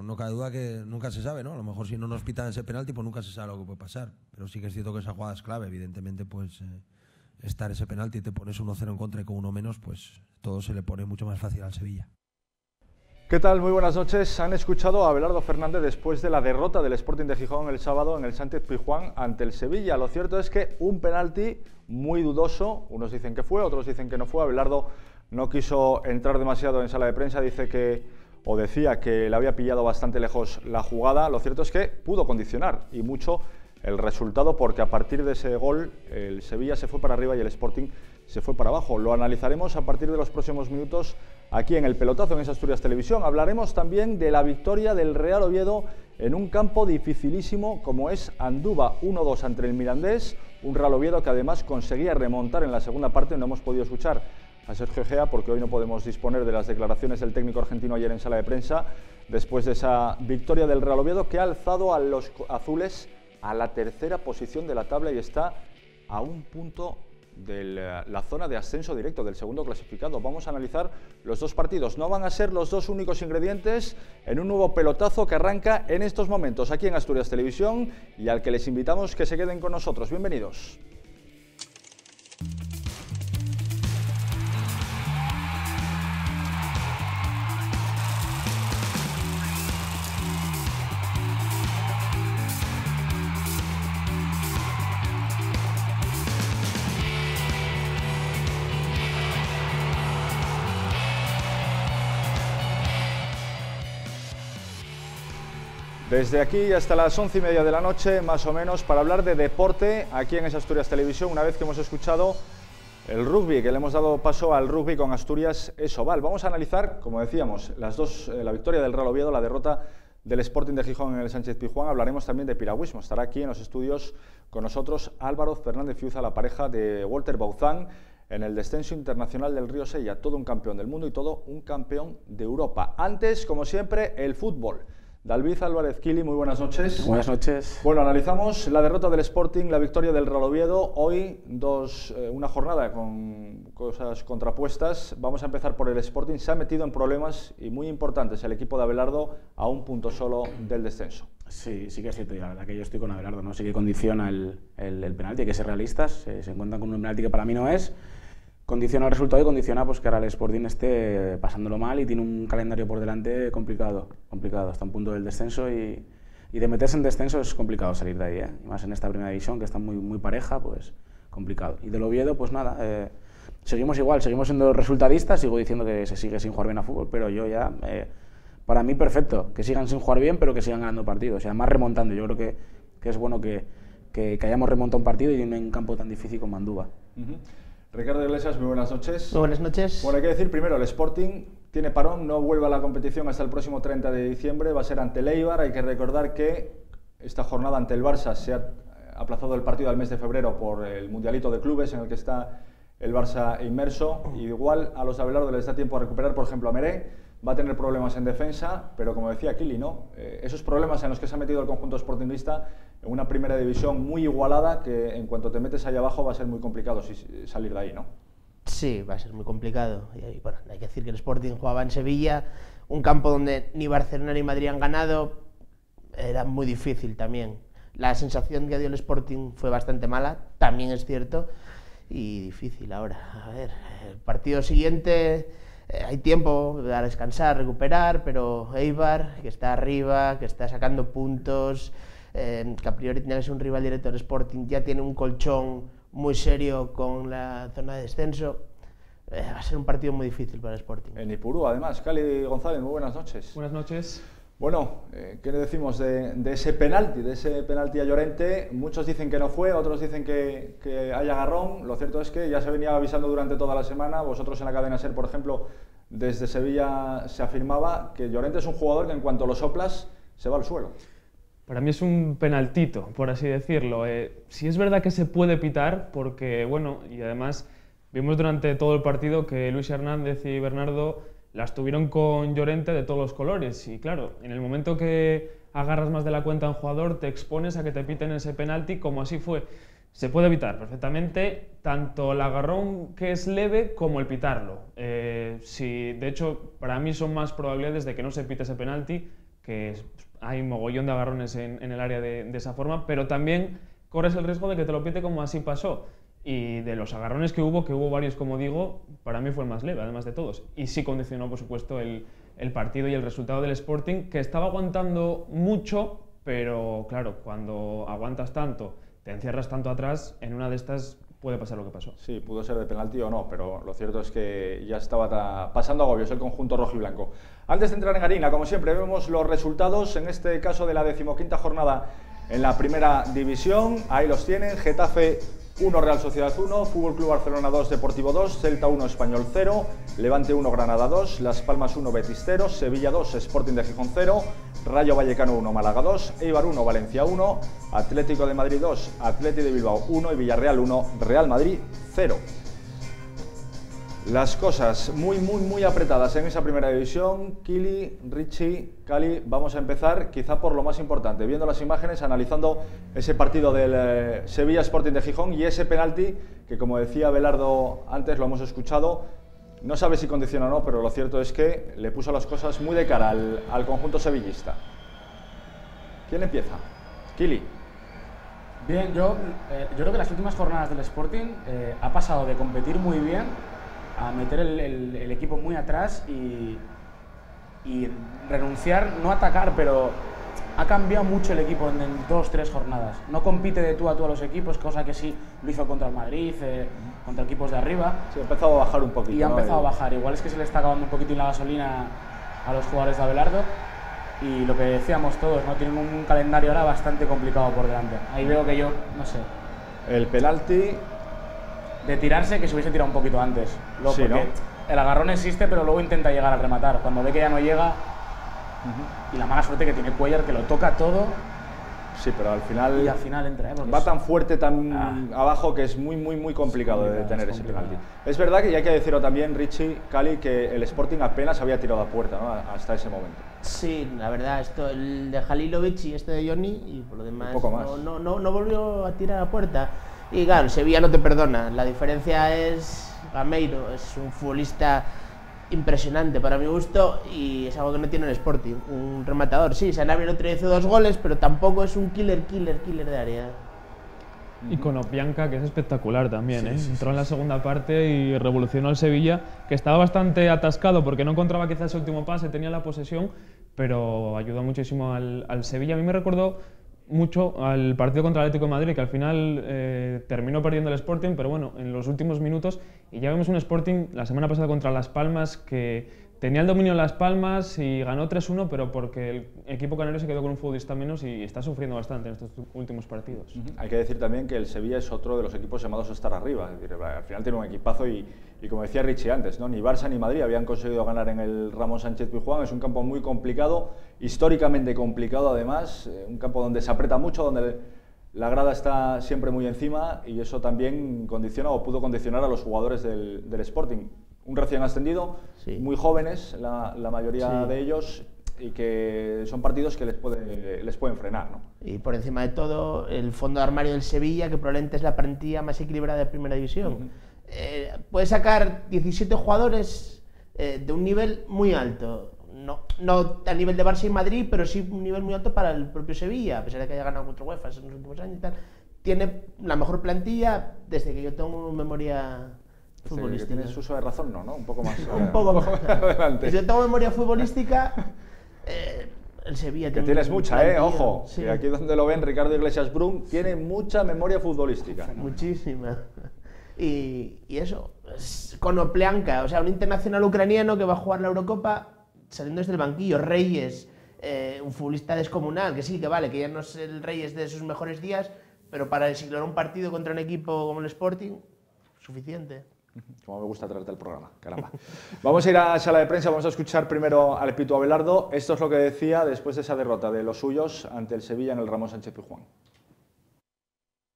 No cabe duda que nunca se sabe, ¿no? A lo mejor si no nos pitan ese penalti, pues nunca se sabe lo que puede pasar. Pero sí que es cierto que esa jugada es clave. Evidentemente, pues eh, estar ese penalti y te pones 1-0 en contra y con uno menos, pues todo se le pone mucho más fácil al Sevilla. ¿Qué tal? Muy buenas noches. Han escuchado a Abelardo Fernández después de la derrota del Sporting de Gijón el sábado en el Sánchez Pizjuán ante el Sevilla. Lo cierto es que un penalti muy dudoso, unos dicen que fue, otros dicen que no fue. Abelardo no quiso entrar demasiado en sala de prensa, dice que o decía que le había pillado bastante lejos la jugada. Lo cierto es que pudo condicionar y mucho el resultado porque a partir de ese gol el Sevilla se fue para arriba y el Sporting se fue para abajo. Lo analizaremos a partir de los próximos minutos aquí en el pelotazo en esa Asturias Televisión. Hablaremos también de la victoria del Real Oviedo en un campo dificilísimo como es Andúba 1-2 ante el Mirandés, un Real Oviedo que además conseguía remontar en la segunda parte, no hemos podido escuchar a Sergio Gea porque hoy no podemos disponer de las declaraciones del técnico argentino ayer en sala de prensa después de esa victoria del Real Oviedo que ha alzado a los azules a la tercera posición de la tabla y está a un punto de la zona de ascenso directo del segundo clasificado. Vamos a analizar los dos partidos. No van a ser los dos únicos ingredientes en un nuevo pelotazo que arranca en estos momentos aquí en Asturias Televisión y al que les invitamos que se queden con nosotros. Bienvenidos. Desde aquí hasta las once y media de la noche, más o menos, para hablar de deporte aquí en Asturias Televisión, una vez que hemos escuchado el rugby, que le hemos dado paso al rugby con Asturias es oval. Vamos a analizar, como decíamos, las dos, eh, la victoria del Real Oviedo, la derrota del Sporting de Gijón en el Sánchez Pizjuán. Hablaremos también de piragüismo. Estará aquí en los estudios con nosotros Álvaro Fernández Fiuza, la pareja de Walter Bauzán en el descenso internacional del Río Sella. Todo un campeón del mundo y todo un campeón de Europa. Antes, como siempre, el fútbol. Dalviz Álvarez Kili, muy buenas noches. Buenas noches. Bueno, analizamos la derrota del Sporting, la victoria del Real Oviedo. Hoy dos, eh, una jornada con cosas contrapuestas. Vamos a empezar por el Sporting. Se ha metido en problemas y muy importantes el equipo de Abelardo a un punto solo del descenso. Sí, sí que es cierto. Y la verdad que yo estoy con Abelardo, ¿no? Sí que condiciona el, el, penalti, hay que ser realistas. Se, se encuentran con un penalti que para mí no es condiciona el resultado y condiciona pues, que ahora el Sporting esté pasándolo mal y tiene un calendario por delante complicado, complicado hasta un punto del descenso y, y de meterse en descenso es complicado salir de ahí, ¿eh? más en esta primera división que está muy, muy pareja, pues complicado. Y del Oviedo, pues nada, eh, seguimos igual, seguimos siendo resultadistas, sigo diciendo que se sigue sin jugar bien a fútbol, pero yo ya, eh, para mí perfecto, que sigan sin jugar bien, pero que sigan ganando partidos, y además remontando, yo creo que, que es bueno que, que, hayamos remontado un partido y en un campo tan difícil como Andúba. Ricardo Iglesias, muy buenas noches. Muy buenas noches. Bueno, hay que decir primero, el Sporting tiene parón, no vuelve a la competición hasta el próximo 30 de diciembre, va a ser ante el Eibar. Hay que recordar que esta jornada ante el Barça se ha aplazado el partido al mes de febrero por el Mundialito de Clubes en el que está el Barça inmerso. igual a los Abelardo les da tiempo a recuperar, por ejemplo, a Meré va a tener problemas en defensa, pero como decía Kili, ¿no? Eh, esos problemas en los que se ha metido el conjunto sportingista en una primera división muy igualada que en cuanto te metes ahí abajo va a ser muy complicado salir de ahí, ¿no? Sí, va a ser muy complicado. Y, bueno, hay que decir que el Sporting jugaba en Sevilla, un campo donde ni Barcelona ni Madrid han ganado, era muy difícil también. La sensación que dio el Sporting fue bastante mala, también es cierto, y difícil ahora. A ver, el partido siguiente eh, hay tiempo a descansar, recuperar, pero Eibar, que está arriba, que está sacando puntos, eh, que a priori tiene que ser un rival directo del Sporting, ya tiene un colchón muy serio con la zona de descenso. Eh, va a ser un partido muy difícil para el Sporting. En Ipurú, además. Cali González, muy buenas noches. Buenas noches. Bueno, eh, ¿qué le decimos de, ese penalti, de ese penalti a Llorente? Muchos dicen que no fue, otros dicen que, hay agarrón. Lo cierto es que ya se venía avisando durante toda la semana. Vosotros en la cadena SER, por ejemplo, desde Sevilla se afirmaba que Llorente es un jugador que en cuanto lo soplas se va al suelo. Para mí es un penaltito, por así decirlo. Eh, si es verdad que se puede pitar, porque, bueno, y además vimos durante todo el partido que Luis Hernández y Bernardo las tuvieron con Llorente de todos los colores. Y claro, en el momento que agarras más de la cuenta a un jugador, te expones a que te piten ese penalti, como así fue. Se puede evitar perfectamente tanto el agarrón que es leve como el pitarlo. Eh, si, de hecho, para mí son más probabilidades de que no se pite ese penalti que hay mogollón de agarrones en, el área de, de, esa forma, pero también corres el riesgo de que te lo pite como así pasó. Y de los agarrones que hubo, que hubo varios, como digo, para mí fue el más leve, además de todos. Y sí condicionó, por supuesto, el, el partido y el resultado del Sporting, que estaba aguantando mucho, pero claro, cuando aguantas tanto, te encierras tanto atrás, en una de estas puede pasar lo que pasó. Sí, pudo ser de penalti o no, pero lo cierto es que ya estaba pasando agobios el conjunto rojo y blanco. Antes de entrar en harina, como siempre, vemos los resultados, en este caso de la decimoquinta jornada en la primera división. Ahí los tienen, Getafe 1 Real Sociedad 1, Fútbol Club Barcelona 2, Deportivo 2, Celta 1, Español 0, Levante 1, Granada 2, Las Palmas 1, Betis 0, Sevilla 2, Sporting de Gijón 0, Rayo Vallecano 1, Málaga 2, Eibar 1, Valencia 1, Atlético de Madrid 2, Atlético de Bilbao 1 y Villarreal 1, Real Madrid 0 las cosas muy, muy, muy apretadas en esa primera división. Kili, Richie, Cali, vamos a empezar quizá por lo más importante, viendo las imágenes, analizando ese partido del eh, Sevilla Sporting de Gijón y ese penalti que, como decía Belardo antes, lo hemos escuchado, no sabe si condiciona o no, pero lo cierto es que le puso las cosas muy de cara al, conjunto sevillista. ¿Quién empieza? Kili. Bien, yo, eh, yo creo que las últimas jornadas del Sporting eh, ha pasado de competir muy bien a meter el, equipo muy atrás y, renunciar, no atacar, pero ha cambiado mucho el equipo en, dos, tres jornadas. No compite de tú a tú a los equipos, cosa que sí lo hizo contra el Madrid, eh, contra equipos de arriba. Sí, ha empezado a bajar un poquito. Y ha empezado a bajar. Igual es que se le está acabando un poquitín la gasolina a los jugadores de Abelardo. Y lo que decíamos todos, ¿no? Tienen un calendario ahora bastante complicado por delante. Ahí veo que yo, no sé. El penalti de tirarse que se hubiese tirado un poquito antes. Luego, porque el agarrón existe, pero luego intenta llegar a rematar. Cuando ve que ya no llega, y la mala suerte que tiene Cuellar, que lo toca todo. Sí, pero al final. Y al final entra, ¿eh? Va tan fuerte, tan ah. abajo, que es muy, muy, muy complicado, de detener ese penalti. Es verdad que ya hay que decirlo también, Richie, Cali, que el Sporting apenas había tirado a puerta hasta ese momento. Sí, la verdad, esto, el de Halilovic y este de Johnny, y por lo demás, No, no, no volvió a tirar a puerta. Y claro, Sevilla no te perdona. La diferencia es Gameiro, es un futbolista impresionante para mi gusto y es algo que no tiene el Sporting. Un rematador, sí, Sanabria no hizo dos goles, pero tampoco es un killer, killer, killer de área. Y con Opianca, que es espectacular también, ¿eh? Entró en la segunda parte y revolucionó al Sevilla, que estaba bastante atascado porque no encontraba quizás ese último pase, tenía la posesión, pero ayudó muchísimo al, al Sevilla. A mí me recordó mucho al partido contra el Atlético de Madrid, que al final eh, terminó perdiendo el Sporting, pero bueno, en los últimos minutos, y ya vemos un Sporting la semana pasada contra Las Palmas que Tenía el dominio en Las Palmas y ganó 3-1, pero porque el equipo canario se quedó con un futbolista menos y está sufriendo bastante en estos últimos partidos. Hay que decir también que el Sevilla es otro de los equipos llamados a estar arriba. al final tiene un equipazo y, como decía Richie antes, ¿no? ni Barça ni Madrid habían conseguido ganar en el Ramón Sánchez Pizjuán. Es un campo muy complicado, históricamente complicado además, eh, un campo donde se aprieta mucho, donde la grada está siempre muy encima y eso también condiciona o pudo condicionar a los jugadores del, del Sporting un recién ascendido, muy jóvenes, la, mayoría de ellos, y que son partidos que les, puede, les pueden frenar. ¿no? Y por encima de todo, el fondo de armario del Sevilla, que probablemente es la plantilla más equilibrada de Primera División. Eh, puede sacar 17 jugadores eh, de un nivel muy alto. No, no a nivel de Barça y Madrid, pero sí un nivel muy alto para el propio Sevilla, a pesar de que haya ganado contra UEFA en los últimos años y tal. Tiene la mejor plantilla desde que yo tengo memoria futbolística. ¿Tienes uso de razón? No, ¿no? Un poco más. un poco más. adelante. Si yo tengo memoria futbolística, eh, el Sevilla Que tienes mucha, ¿eh? Ojo. Sí. aquí donde lo ven Ricardo Iglesias Brun, tiene mucha memoria futbolística. Muchísima. Y, y eso, con Opleanka, o sea, un internacional ucraniano que va a jugar la Eurocopa saliendo desde el banquillo, Reyes, eh, un futbolista descomunal, que sí, que vale, que ya no es el Reyes de sus mejores días, pero para designar un partido contra un equipo como el Sporting, suficiente. Como me gusta traerte el programa, caramba. Vamos a ir a la sala de prensa, vamos a escuchar primero al Pito Abelardo. Esto es lo que decía después de esa derrota de los suyos ante el Sevilla en el Ramón Sánchez Pizjuán.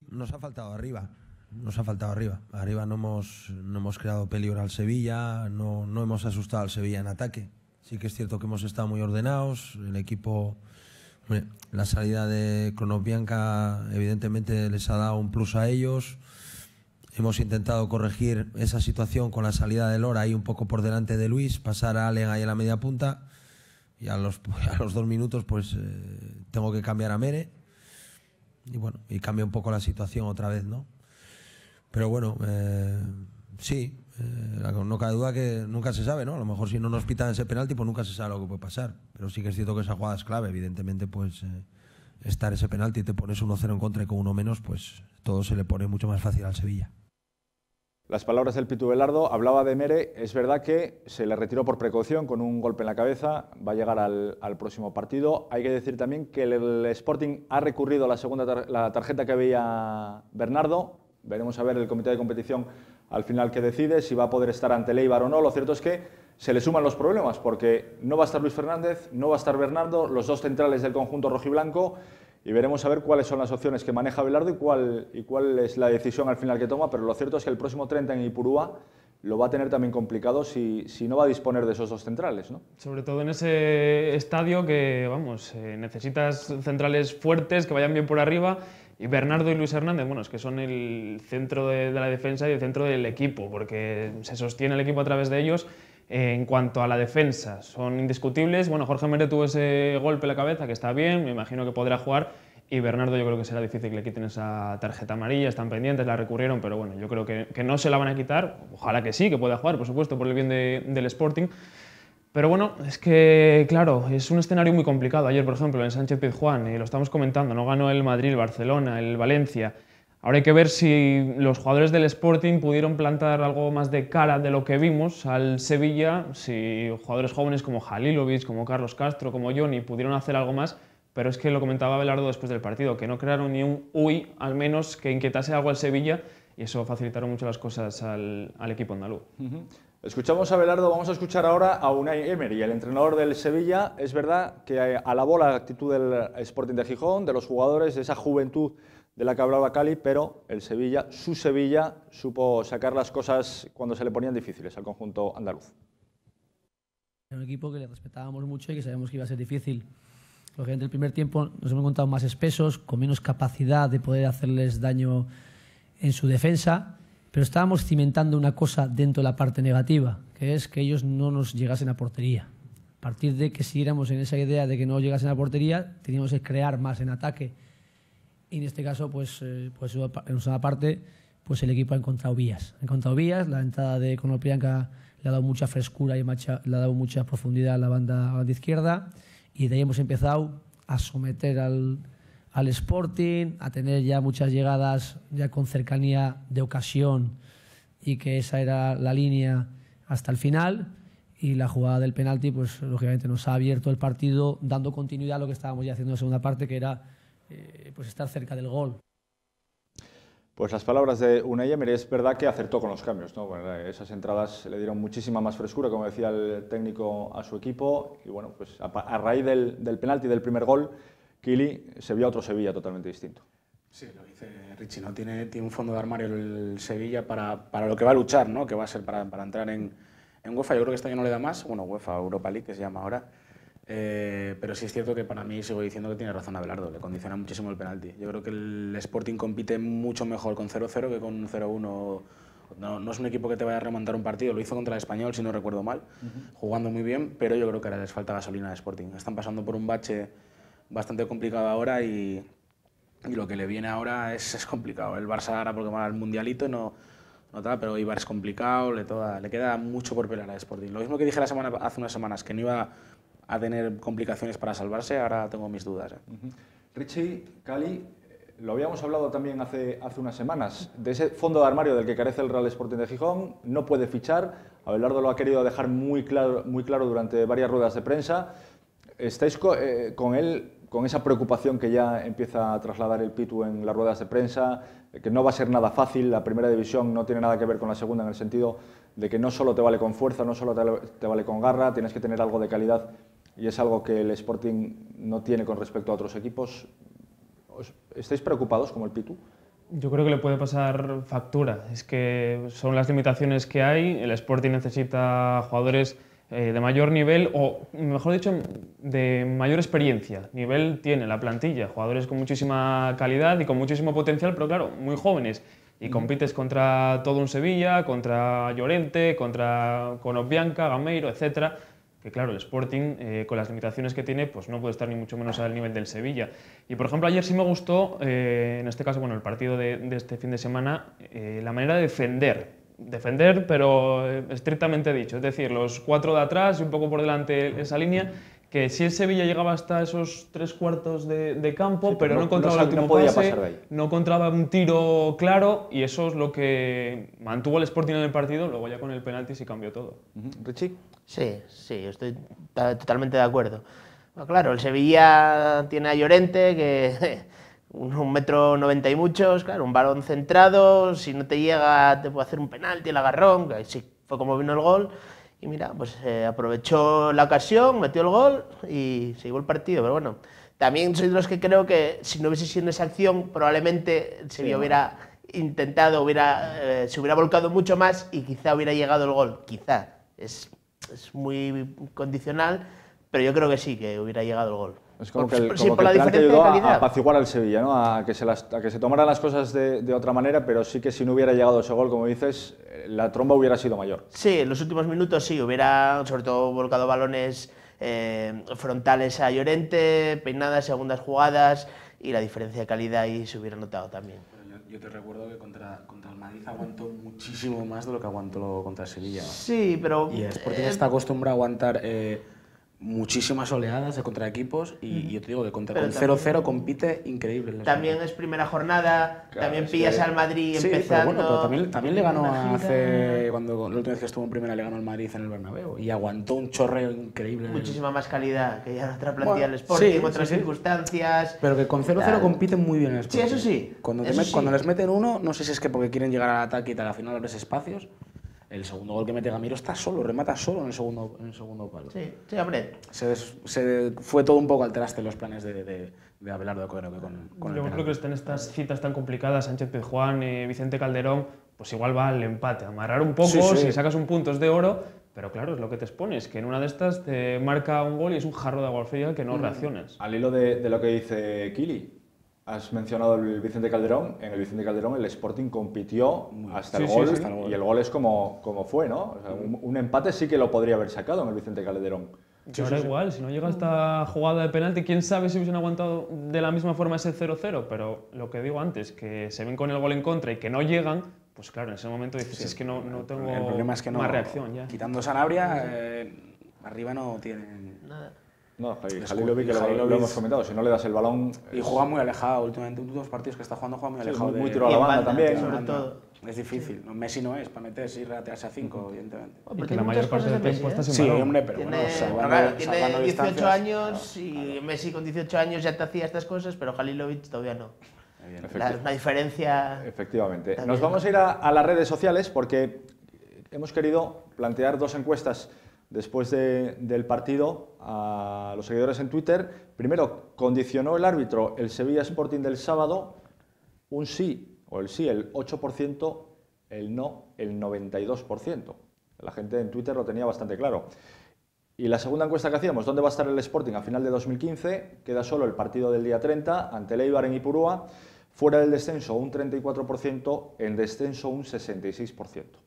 Nos ha faltado arriba, nos ha faltado arriba. Arriba no hemos, no hemos creado peligro al Sevilla, no, no hemos asustado al Sevilla en ataque. Sí que es cierto que hemos estado muy ordenados, el equipo... La salida de Cronopianca evidentemente les ha dado un plus a ellos Hemos intentado corregir esa situación con la salida de Lora ahí un poco por delante de Luis, pasar a Allen ahí en la media punta. y a los, a los dos minutos pues eh, tengo que cambiar a Mere y bueno, y cambia un poco la situación otra vez, ¿no? Pero bueno, eh, sí, eh, no cabe duda que nunca se sabe, ¿no? A lo mejor si no nos pitan ese penalti, pues nunca se sabe lo que puede pasar. Pero sí que es cierto que esa jugada es clave, evidentemente, pues estar ese penalti y te pones 1-0 en contra y con uno menos, pues todo se le pone mucho más fácil al Sevilla. Las palabras del Pitu Velardo, hablaba de Mere, es verdad que se le retiró por precaución con un golpe en la cabeza, va a llegar al, próximo partido. Hay que decir también que el, Sporting ha recurrido a la segunda la tarjeta que veía Bernardo. Veremos a ver el comité de competición al final que decide si va a poder estar ante Leibar o no. Lo cierto es que se le suman los problemas porque no va a estar Luis Fernández, no va a estar Bernardo, los dos centrales del conjunto rojiblanco y veremos a ver cuáles son las opciones que maneja Velardo y cuál, y cuál es la decisión al final que toma, pero lo cierto es que el próximo 30 en Ipurúa lo va a tener también complicado si, si, no va a disponer de esos dos centrales. ¿no? Sobre todo en ese estadio que, vamos, eh, necesitas centrales fuertes que vayan bien por arriba y Bernardo y Luis Hernández, bueno, es que son el centro de la defensa y el centro del equipo, porque se sostiene el equipo a través de ellos en cuanto a la defensa, son indiscutibles. Bueno, Jorge Mere tuvo ese golpe en la cabeza, que está bien, me imagino que podrá jugar. Y Bernardo yo creo que será difícil que le quiten esa tarjeta amarilla, están pendientes, la recurrieron, pero bueno, yo creo que, que no se la van a quitar. Ojalá que sí, que pueda jugar, por supuesto, por el bien del Sporting. Pero bueno, es que, claro, es un escenario muy complicado. Ayer, por ejemplo, en Sánchez Pizjuán, y lo estamos comentando, no ganó el Madrid, el Barcelona, el Valencia. Ahora hay que ver si los jugadores del Sporting pudieron plantar algo más de cara de lo que vimos al Sevilla, si jugadores jóvenes como Halilovic, como Carlos Castro, como Johnny pudieron hacer algo más, pero es que lo comentaba Belardo después del partido, que no crearon ni un uy, al menos que inquietase algo al Sevilla, y eso facilitaron mucho las cosas al, equipo andaluz. Escuchamos a Belardo, vamos a escuchar ahora a Unai Emery, el entrenador del Sevilla. Es verdad que alabó la actitud del Sporting de Gijón, de los jugadores, de esa juventud de la que hablaba Cali, pero el Sevilla, su Sevilla, supo sacar las cosas cuando se le ponían difíciles al conjunto andaluz. Era un equipo que le respetábamos mucho y que sabíamos que iba a ser difícil. Lógicamente, el primer tiempo nos hemos encontrado más espesos, con menos capacidad de poder hacerles daño en su defensa, pero estábamos cimentando una cosa dentro de la parte negativa, que es que ellos no nos llegasen a portería. A partir de que siguiéramos en esa idea de que no llegasen a portería, teníamos que crear más en ataque y en este caso, pues, eh, pues en una parte, pues el equipo ha encontrado vías. Ha encontrado vías, la entrada de Conopianca le ha dado mucha frescura y le ha dado mucha profundidad a la banda, a la banda izquierda y de ahí hemos empezado a someter al, al Sporting, a tener ya muchas llegadas ya con cercanía de ocasión y que esa era la línea hasta el final y la jugada del penalti pues lógicamente nos ha abierto el partido dando continuidad a lo que estábamos ya haciendo en la segunda parte que era eh, pues estar cerca del gol. Pues las palabras de Unai Emery es verdad que acertó con los cambios. ¿no? esas entradas le dieron muchísima más frescura, como decía el técnico, a su equipo. Y bueno, pues a, raíz del, del penalti del primer gol, Kili se vio a otro Sevilla totalmente distinto. Sí, lo dice Richie, ¿no? Tiene, tiene un fondo de armario el Sevilla para, para, lo que va a luchar, ¿no? Que va a ser para, para entrar en, en UEFA. Yo creo que este año no le da más. Bueno, UEFA, Europa League, que se llama ahora. Eh, pero sí es cierto que para mí sigo diciendo que tiene razón Abelardo, le condiciona muchísimo el penalti. Yo creo que el Sporting compite mucho mejor con 0-0 que con 0-1. No, no, es un equipo que te vaya a remontar un partido, lo hizo contra el Español, si no recuerdo mal, jugando muy bien, pero yo creo que ahora les falta gasolina de Sporting. Están pasando por un bache bastante complicado ahora y, y lo que le viene ahora es, es, complicado. El Barça ahora porque va al Mundialito no, no tal, pero Ibar es complicado, le, toda, le queda mucho por pelear a Sporting. Lo mismo que dije la semana, hace unas semanas, que no iba a tener complicaciones para salvarse, ahora tengo mis dudas. ¿eh? Richie, Cali, lo habíamos hablado también hace, hace unas semanas, de ese fondo de armario del que carece el Real Sporting de Gijón, no puede fichar, Abelardo lo ha querido dejar muy claro, muy claro durante varias ruedas de prensa. ¿Estáis eh, con él con esa preocupación que ya empieza a trasladar el Pitu en las ruedas de prensa, que no va a ser nada fácil, la primera división no tiene nada que ver con la segunda en el sentido de que no solo te vale con fuerza, no solo te vale con garra, tienes que tener algo de calidad y es algo que el Sporting no tiene con respecto a otros equipos. ¿Estáis preocupados como el Pitu? Yo creo que le puede pasar factura. Es que son las limitaciones que hay. El Sporting necesita jugadores eh, de mayor nivel o, mejor dicho, de mayor experiencia. Nivel tiene la plantilla, jugadores con muchísima calidad y con muchísimo potencial, pero claro, muy jóvenes. Y compites contra todo un Sevilla, contra Llorente, contra Bianca, Gameiro, etcétera claro, el Sporting, eh, con las limitaciones que tiene, pues no puede estar ni mucho menos al nivel del Sevilla. Y por ejemplo, ayer sí me gustó, eh, en este caso, bueno, el partido de, este fin de semana, eh, la manera de defender. Defender, pero estrictamente dicho, es decir, los cuatro de atrás y un poco por delante esa línea, que si el Sevilla llegaba hasta esos tres cuartos de, de campo, Sí, pero pero no, no- encontraba no el sab- no último podía pase, pasar de ahí. no encontraba un tiro claro y eso es lo que mantuvo el Sporting en el partido, luego ya con el penalti sí cambió todo. Richie. Sí, sí, estoy ta- totalmente de acuerdo. Bueno, claro, el Sevilla tiene a Llorente, que un un metro noventa y muchos, claro, un balón centrado, si no te llega te puede hacer un penalti, el agarrón, que sí, fue como vino el gol. Y mira, pues eh, aprovechó la ocasión, metió el gol y se llevó el partido. Pero bueno, también soy de los que creo que si no hubiese sido esa acción, probablemente Sevilla hubiera intentado, hubiera, eh, se hubiera volcado mucho más y quizá hubiera llegado el gol. Quizá. Es, es muy condicional, pero yo creo que sí, que hubiera llegado el gol. Es como que el, sí, como por que la el penalti diferencia de ayudó a- apaciguar al Sevilla, ¿no? a, que se las- a que se tomaran las cosas de, de otra manera, pero sí que si no hubiera llegado ese gol, como dices, la tromba hubiera sido mayor. Sí, en los últimos minutos sí, hubiera sobre todo volcado balones eh, frontales a Llorente, peinadas, segundas jugadas y la diferencia de calidad ahí se hubiera notado también. Yo, te recuerdo que contra, contra el Madrid aguantó muchísimo más de lo que aguantó contra Sevilla. Sí, pero... Y el Sporting eh, está acostumbrado a aguantar eh, muchísimas oleadas de contra equipos y yo te digo que contra, Pero con también- 0-0 compite increíble. También es primera jornada, Claro, también pillas que- al Madrid Sí, pero empezando... bueno, pero también, también le ganó hace cuando la última vez que estuvo en primera le ganó al Madrid en el Bernabéu y aguantó un chorreo increíble. en el- Muchísima más calidad que ya en otra plantilla Bueno, del Sporting, sí, otras sí, sí. circunstancias. Pero que con 0-0 Tal. compiten muy bien el Sí, Sporting. eso sí, Cuando, eso met- sí. cuando les meten uno, no sé si es que porque quieren llegar al ataque y tal, al final abres espacios. El segundo gol que mete Gamiro está solo, remata solo en el segundo, en el segundo palo. Sí, sí, hombre. Se, se fue todo un poco al traste los planes de, de, de Abelardo creo que con, con el Yo creo que están estas citas tan complicadas, Sánchez Pizjuán, eh, Vicente Calderón, pues igual va al empate, amarrar un poco, Sí, sí. si sacas un punto es de oro, pero claro, es lo que te expones, que en una de estas te marca un gol y es un jarro de agua fría que no Mm. reaccionas. Al hilo de, de lo que dice Kili, has mencionado el Vicente Calderón. En el Vicente Calderón el Sporting compitió hasta Sí, el sí, gol sí, hasta el gol. y el gol es como, como fue, ¿no? O sea, un, un empate sí que lo podría haber sacado en el Vicente Calderón. Y ahora igual, si no llega esta jugada de penalti, quién sabe si hubiesen aguantado de la misma forma ese 0-0, pero lo que digo antes, que se ven con el gol en contra y que no llegan, pues claro, en ese momento dices, es que no, no tengo el problema es que no, más reacción ya. Quitando Sanabria, eh, arriba no tienen. Nada. No, Jali- Es Halilovic, que lo, lo hemos comentado, si no le das el balón... Y juega muy alejado últimamente, últimos partidos que está jugando, juega muy Sí, alejado. muy- de- muy tiro a la Y banda banda, también. sobre banda. todo. Es difícil. No, Messi no es para meterse y regatearse a 5, evidentemente. Bueno, Y pero que tiene la mayor parte del de tiempo está ¿eh? sin Sí, hombre, pero Tiene, bueno, salvando, claro, tiene salvando 18 distancias. años y Messi con 18 años ya te hacía estas cosas, pero Halilovic todavía no. La, una diferencia. Efectivamente. También. Nos vamos a ir a, a las redes sociales porque hemos querido plantear dos encuestas después de- del partido a los seguidores en Twitter. Primero, ¿condicionó el árbitro el Sevilla Sporting del sábado? Un sí, o el sí, el 8%, el no, el 92%. La gente en Twitter lo tenía bastante claro. Y la segunda encuesta que hacíamos, ¿dónde va a estar el Sporting a final de 2015? Queda solo el partido del día 30 ante el Eibar en Ipurúa. Fuera del descenso un 34%, en descenso un 66%.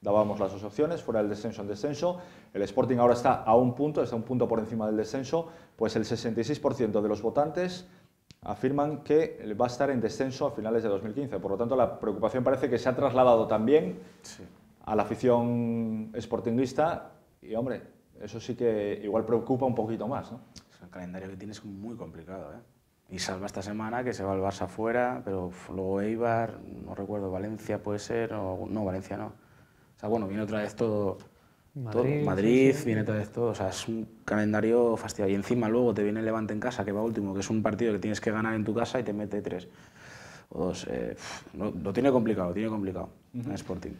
Dábamos las dos opciones, fuera del descenso en descenso. El Sporting ahora está a un punto, está un punto por encima del descenso, pues el 66% de los votantes afirman que va a estar en descenso a finales de 2015. Por lo tanto, la preocupación parece que se ha trasladado también a la afición sportinguista y, hombre, eso sí que igual preocupa un poquito más, ¿no? Es el calendario que tienes muy complicado, ¿eh? Y salva esta semana que se va el Barça fuera, pero luego Eibar, no recuerdo, Valencia puede ser, o no, Valencia no. O sea, bueno, viene otra vez todo. todo- Madrid, Madrid, sí, sí. viene otra vez todo. O sea, es un calendario fastidiado. Y encima luego te viene el Levante en casa, que va último, que es un partido que tienes que ganar en tu casa y te mete tres. O dos. eh, no- lo tiene complicado, tiene complicado el Sporting.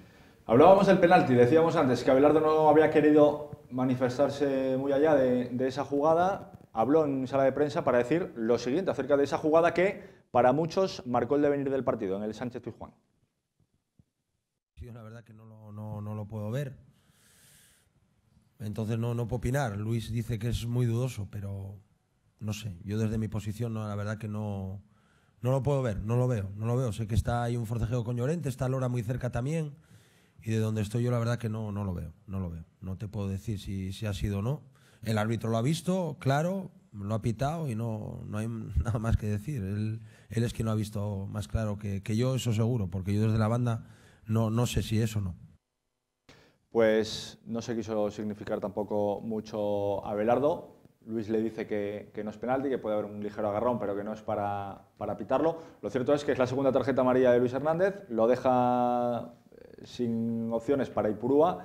Hablábamos del penalti, decíamos antes que Abelardo no había querido manifestarse muy allá de, de esa jugada. Habló en sala de prensa para decir lo siguiente acerca de esa jugada que para muchos marcó el devenir del partido en el Sánchez Pizjuán. Sí, la verdad que no lo, no, no lo puedo ver. Entonces no, no puedo opinar. Luis dice que es muy dudoso, pero no sé. Yo desde mi posición, no, la verdad que no, no lo puedo ver, no lo veo, no lo veo. Sé que está ahí un forcejeo con Llorente, está Lora muy cerca también. y de donde estoy yo la verdad que no, no lo veo, no lo veo. No te puedo decir si, si ha sido o no. El árbitro lo ha visto, claro, lo ha pitado y no, no hay nada más que decir. Él, él es quien lo ha visto más claro que, que yo, eso seguro, porque yo desde la banda no, no sé si es o no. Pues no se quiso significar tampoco mucho a Belardo. Luis le dice que, que, no es penalti, que puede haber un ligero agarrón, pero que no es para, para, pitarlo. Lo cierto es que es la segunda tarjeta amarilla de Luis Hernández, lo deja eh, sin opciones para Ipurúa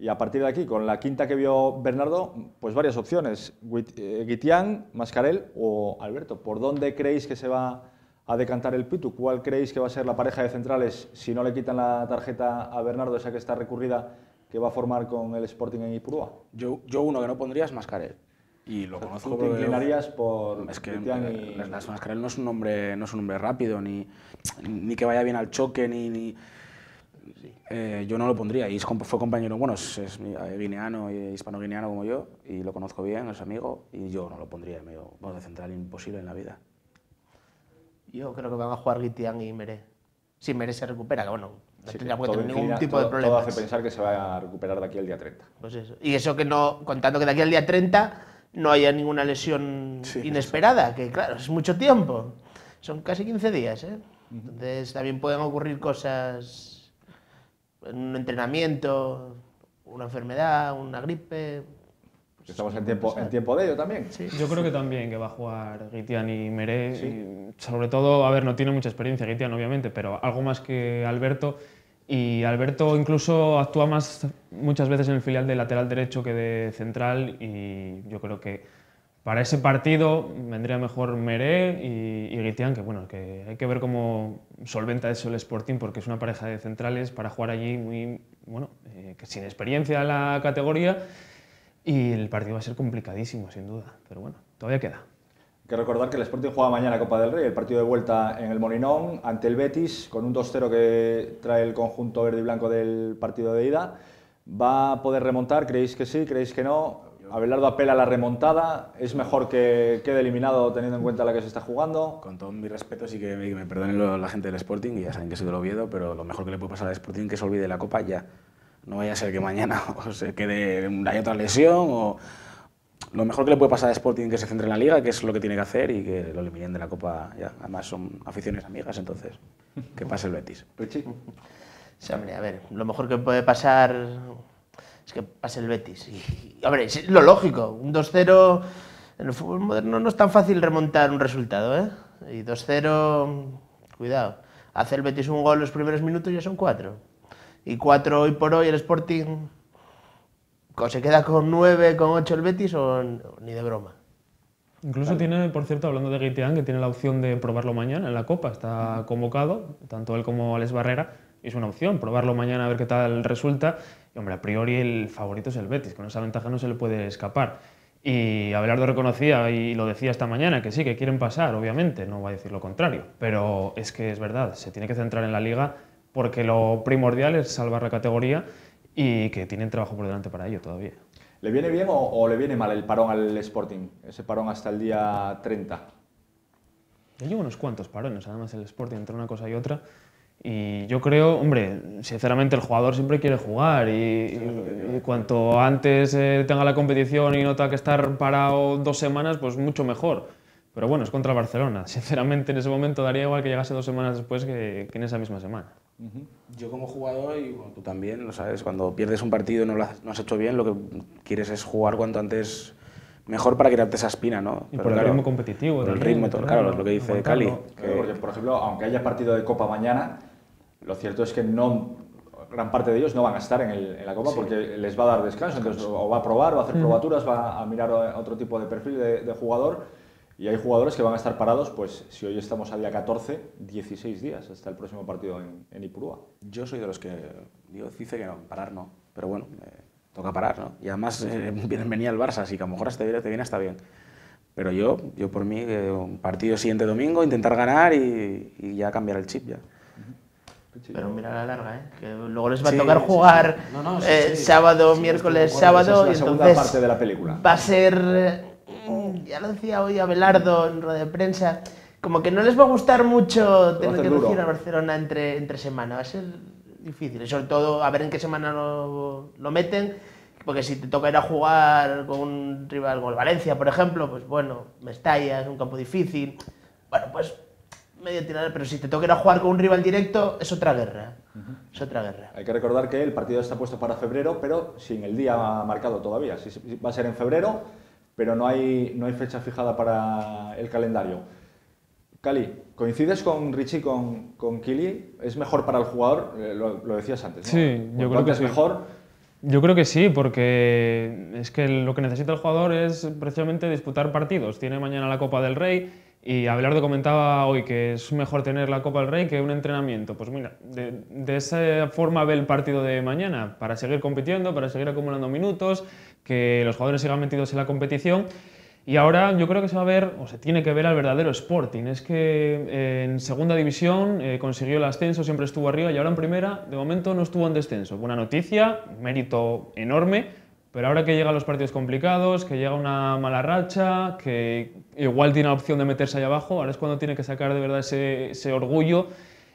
y a partir de aquí, con la quinta que vio Bernardo, pues varias opciones, eh, Guitián, Mascarel o Alberto. ¿Por dónde creéis que se va a decantar el Pitu? ¿Cuál creéis que va a ser la pareja de centrales si no le quitan la tarjeta a Bernardo, esa que está recurrida, que va a formar con el Sporting en Ipurúa? Yo, yo uno que no pondría es Mascarel. Y lo conozco. ¿Tú te inclinarías por es que y... y... Mascarel no es un hombre, no es un hombre rápido, ni, ni que vaya bien al choque, ni... ni... Eh, yo no lo pondría. Y fue compañero, bueno, es, es guineano, hispano-guineano como yo, y lo conozco bien, es amigo, y yo no lo pondría. Medio, bueno, de central imposible en la vida. Yo creo que van a jugar Guitián y Meré. Si Meré se recupera, que bueno, no Sí, tendría qué tener ningún inclina- tipo todo- de problema. Todo hace pensar que se va a recuperar de aquí al día 30. Pues eso. Y eso que no, contando que de aquí al día 30 no haya ninguna lesión Sí, inesperada, que claro, es mucho tiempo. Son casi 15 días, ¿eh? Entonces también pueden ocurrir cosas en un entrenamiento, una enfermedad, una gripe. Estamos en tiempo, en tiempo de ello también. Yo creo que también que va a jugar Guitián y Meré. y sobre todo, a ver, no tiene mucha experiencia Guitián, obviamente, pero algo más que Alberto. Y Alberto incluso actúa más muchas veces en el filial de lateral derecho que de central. Y yo creo que para ese partido vendría mejor Meré y, y Guitián, que bueno, que hay que ver cómo solventa eso el Sporting, porque es una pareja de centrales para jugar allí muy, bueno, eh, que sin experiencia en la categoría. Y el partido va a ser complicadísimo, sin duda. Pero bueno, todavía queda. Hay que recordar que el Sporting juega mañana Copa del Rey, el partido de vuelta en el Molinón ante el Betis, con un 2-0 que trae el conjunto verde y blanco del partido de ida. ¿Va a poder remontar? ¿Creéis que sí? ¿Creéis que no? Abelardo apela a la remontada. ¿Es mejor que quede eliminado teniendo en cuenta la que se está jugando? Con todo mi respeto, sí que me, me perdonen la gente del Sporting, y ya saben que soy del Oviedo, pero lo mejor que le puede pasar al Sporting es que se olvide la Copa ya. No vaya a ser que mañana o se quede, haya otra lesión, o lo mejor que le puede pasar al Sporting es que se centre en la Liga, que es lo que tiene que hacer, y que lo eliminen de la Copa ya. Además son aficiones amigas, entonces que pase el Betis. Richie. Sí, hombre, a ver, lo mejor que puede pasar es que pase el Betis. Y, hombre, es lo lógico. Un 2-0 en el fútbol moderno no es tan fácil remontar un resultado, ¿eh? Y 2-0, cuidado. Hace el Betis un gol los primeros minutos y ya son cuatro. Y cuatro hoy por hoy el Sporting se queda con 9, con 8 el Betis o ni de broma. Incluso tiene, por cierto, hablando de Guitián, que tiene la opción de probarlo mañana en la Copa. Está convocado, tanto él como Alex Barrera. Es una opción, probarlo mañana a ver qué tal resulta. Y, hombre, a priori el favorito es el Betis, con esa ventaja no se le puede escapar. Y Abelardo reconocía y lo decía esta mañana que sí, que quieren pasar, obviamente, no va a decir lo contrario. Pero es que es verdad, se tiene que centrar en la liga porque lo primordial es salvar la categoría y que tienen trabajo por delante para ello todavía. ¿Le viene bien o, o le viene mal el parón al Sporting? Ese parón hasta el día 30. Ya llevo unos cuantos parones, además el Sporting entre una cosa y otra. Y yo creo, hombre, sinceramente el jugador siempre quiere jugar y, y- y cuanto antes eh, tenga la competición y no tenga que estar parado dos semanas, pues mucho mejor. Pero bueno, es contra el Barcelona. Sinceramente en ese momento daría igual que llegase dos semanas después que, que en esa misma semana. Yo como jugador, y bueno, tú también, lo sabes, cuando pierdes un partido y no lo has, no has hecho bien, lo que quieres es jugar cuanto antes mejor para quitarte esa espina, ¿no? Y Pero por el claro, ritmo competitivo Por el ritmo, de claro, es lo que dice Cali. Claro, porque, por ejemplo, aunque haya partido de Copa mañana, lo cierto es que no, gran parte de ellos no van a estar en, el- en la Copa porque les va a dar descanso. Entonces, o va a probar, va a hacer probaturas, va a mirar otro tipo de perfil de, de jugador. Y hay jugadores que van a estar parados, pues si hoy estamos al día 14, 16 días hasta el próximo partido en, en Ipurúa. Yo soy de los que digo, dice que no, parar no, pero bueno, eh, toca parar, ¿no? Y además eh, venía el Barça, así que a lo mejor hasta viene, te viene hasta bien. Pero yo, yo por mí, eh, un partido siguiente domingo, intentar ganar y, y ya cambiar el chip ya. Pero mira a la larga, ¿eh? que luego les va Sí, a tocar sí, jugar sí. No, no, sí, eh, sí. sábado, Sí, miércoles, acuerdo. sábado, y es la segunda entonces parte de la película. va a ser, eh, ya lo decía hoy Abelardo en rueda de prensa, como que no les va a gustar mucho tener que recibir a Barcelona entre, entre semana, va a ser difícil. Y sobre todo, a ver en qué semana lo, lo meten, porque si te toca ir a jugar con un rival como el Valencia, por ejemplo, pues bueno, Mestalla es un campo difícil. Bueno, pues medio tirado, pero si te toca ir a jugar con un rival directo, es otra guerra. Es otra guerra. Hay que recordar que el partido está puesto para febrero, pero sin el día marcado todavía. Sí, va a ser en febrero, pero no hay, no hay fecha fijada para el calendario. Cali, ¿coincides con Richie, con, con Kili? ¿Es mejor para el jugador? Eh, lo, lo decías antes, ¿no? Sí, yo creo que es sí. mejor? Yo creo que sí, porque es que lo que necesita el jugador es precisamente disputar partidos. Tiene mañana la Copa del Rey y Abelardo comentaba hoy que es mejor tener la Copa del Rey que un entrenamiento. Pues mira, de, de esa forma ve el partido de mañana, para seguir compitiendo, para seguir acumulando minutos, que los jugadores sigan metidos en la competición. Y ahora yo creo que se va a ver, o se tiene que ver al verdadero Sporting. Es que eh, en segunda división eh, consiguió el ascenso, siempre estuvo arriba y ahora en primera, de momento no estuvo en descenso. Buena noticia, mérito enorme, pero ahora que llegan los partidos complicados, que llega una mala racha, que igual tiene la opción de meterse ahí abajo, ahora es cuando tiene que sacar de verdad ese, ese orgullo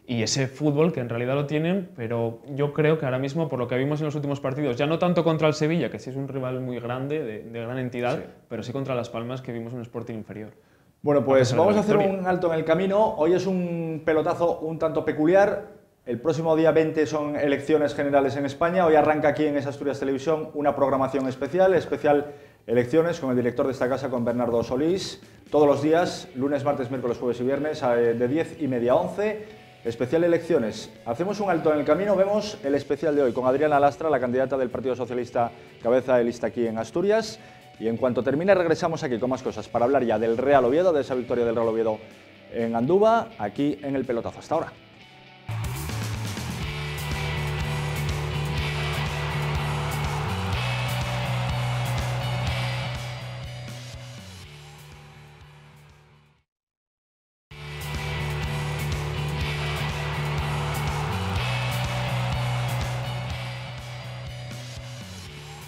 y ese fútbol que en realidad lo tienen, pero yo creo que ahora mismo, por lo que vimos en los últimos partidos, ya no tanto contra el Sevilla, que sí es un rival muy grande, de, de gran entidad, pero sí contra Las Palmas, que vimos un Sporting inferior. Bueno, pues vamos a hacer un alto en el camino. Hoy es un pelotazo un tanto peculiar. El próximo día 20 son elecciones generales en España. Hoy arranca aquí en Asturias Televisión una programación especial, especial elecciones con el director de esta casa, con Bernardo Solís. Todos los días, lunes, martes, miércoles, jueves y viernes, eh, de 10 y media a 11. Especial elecciones. Hacemos un alto en el camino, vemos el especial de hoy con Adriana Lastra, la candidata del Partido Socialista, cabeza de lista aquí en Asturias. Y en cuanto termine, regresamos aquí con más cosas para hablar ya del Real Oviedo, de esa victoria del Real Oviedo en Andúba, aquí en el pelotazo. Hasta ahora.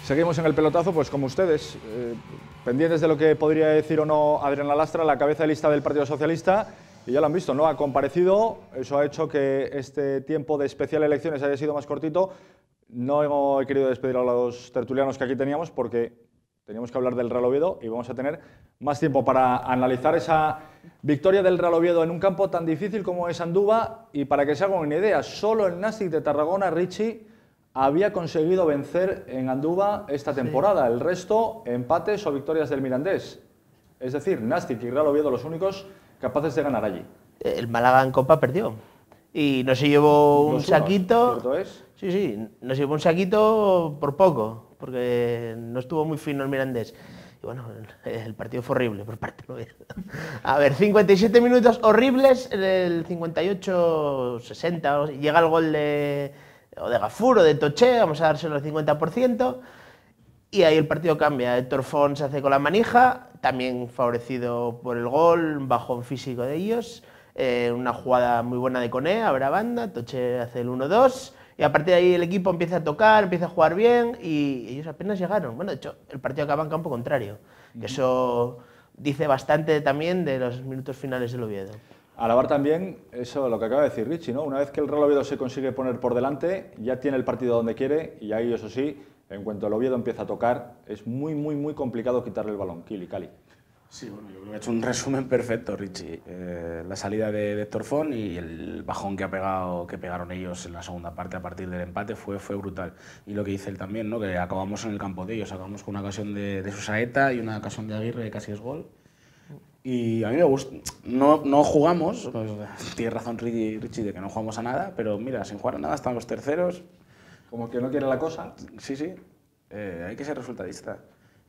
Seguimos en el pelotazo, pues como ustedes, eh, pendientes de lo que podría decir o no Adriana Lastra, la cabeza de lista del Partido Socialista, y ya lo han visto, ¿no? Ha comparecido, eso ha hecho que este tiempo de especial elecciones haya sido más cortito. No he querido despedir a los tertulianos que aquí teníamos porque teníamos que hablar del Real Oviedo y vamos a tener más tiempo para analizar esa victoria del Real Oviedo en un campo tan difícil como es Andúba y para que se hagan una idea, solo el Nastic de Tarragona, Richie, había conseguido vencer en Andúba esta temporada. El resto, empates o victorias del Mirandés. Es decir, Nastic y Real Oviedo los únicos capaces de ganar allí. El Málaga en Copa perdió. Y no se llevó un 2-1, saquito. ¿Cierto es? Sí, sí, nos llevó un saquito por poco, porque no estuvo muy fino el Mirandés. Y bueno, el, partido fue horrible por parte Oviedo. A ver, 57 minutos horribles, en el 58-60, o- llega el gol de, o de Gafuro, de Toché, vamos a dárselo al 50%. Y ahí el partido cambia. Héctor Font se hace con la manija, también favorecido por el gol, un bajón físico de ellos. eh, una jugada muy buena de ver a banda, Toche hace el 1-2. Y a partir de ahí el equipo empieza a tocar, empieza a jugar bien y ellos apenas llegaron. Bueno, de hecho, el partido acaba en campo contrario. Que eso dice bastante también de los minutos finales del Oviedo. Alabar también eso, lo que acaba de decir Richie, ¿no? Una vez que el Real Oviedo se consigue poner por delante, ya tiene el partido donde quiere y ahí, eso sí, en cuanto el Oviedo empieza a tocar, es muy, muy, muy complicado quitarle el balón. Kili, Cali. Sí, bueno, yo creo que ha hecho un resumen perfecto, Richie. Eh, la salida de, de Héctor Font y el bajón que, ha pegado, que pegaron ellos en la segunda parte a partir del empate fue, fue brutal. Y lo que dice él también, ¿no? que acabamos en el campo de ellos, acabamos con una ocasión de, de Susaeta y una ocasión de Aguirre que casi es gol. Y a mí me gusta, no, no jugamos, pues, tiene razón Richie, de que no jugamos a nada, pero mira, sin jugar a nada están los terceros, Como que no quiere la cosa. Sí, sí. Eh, hay que ser resultadista.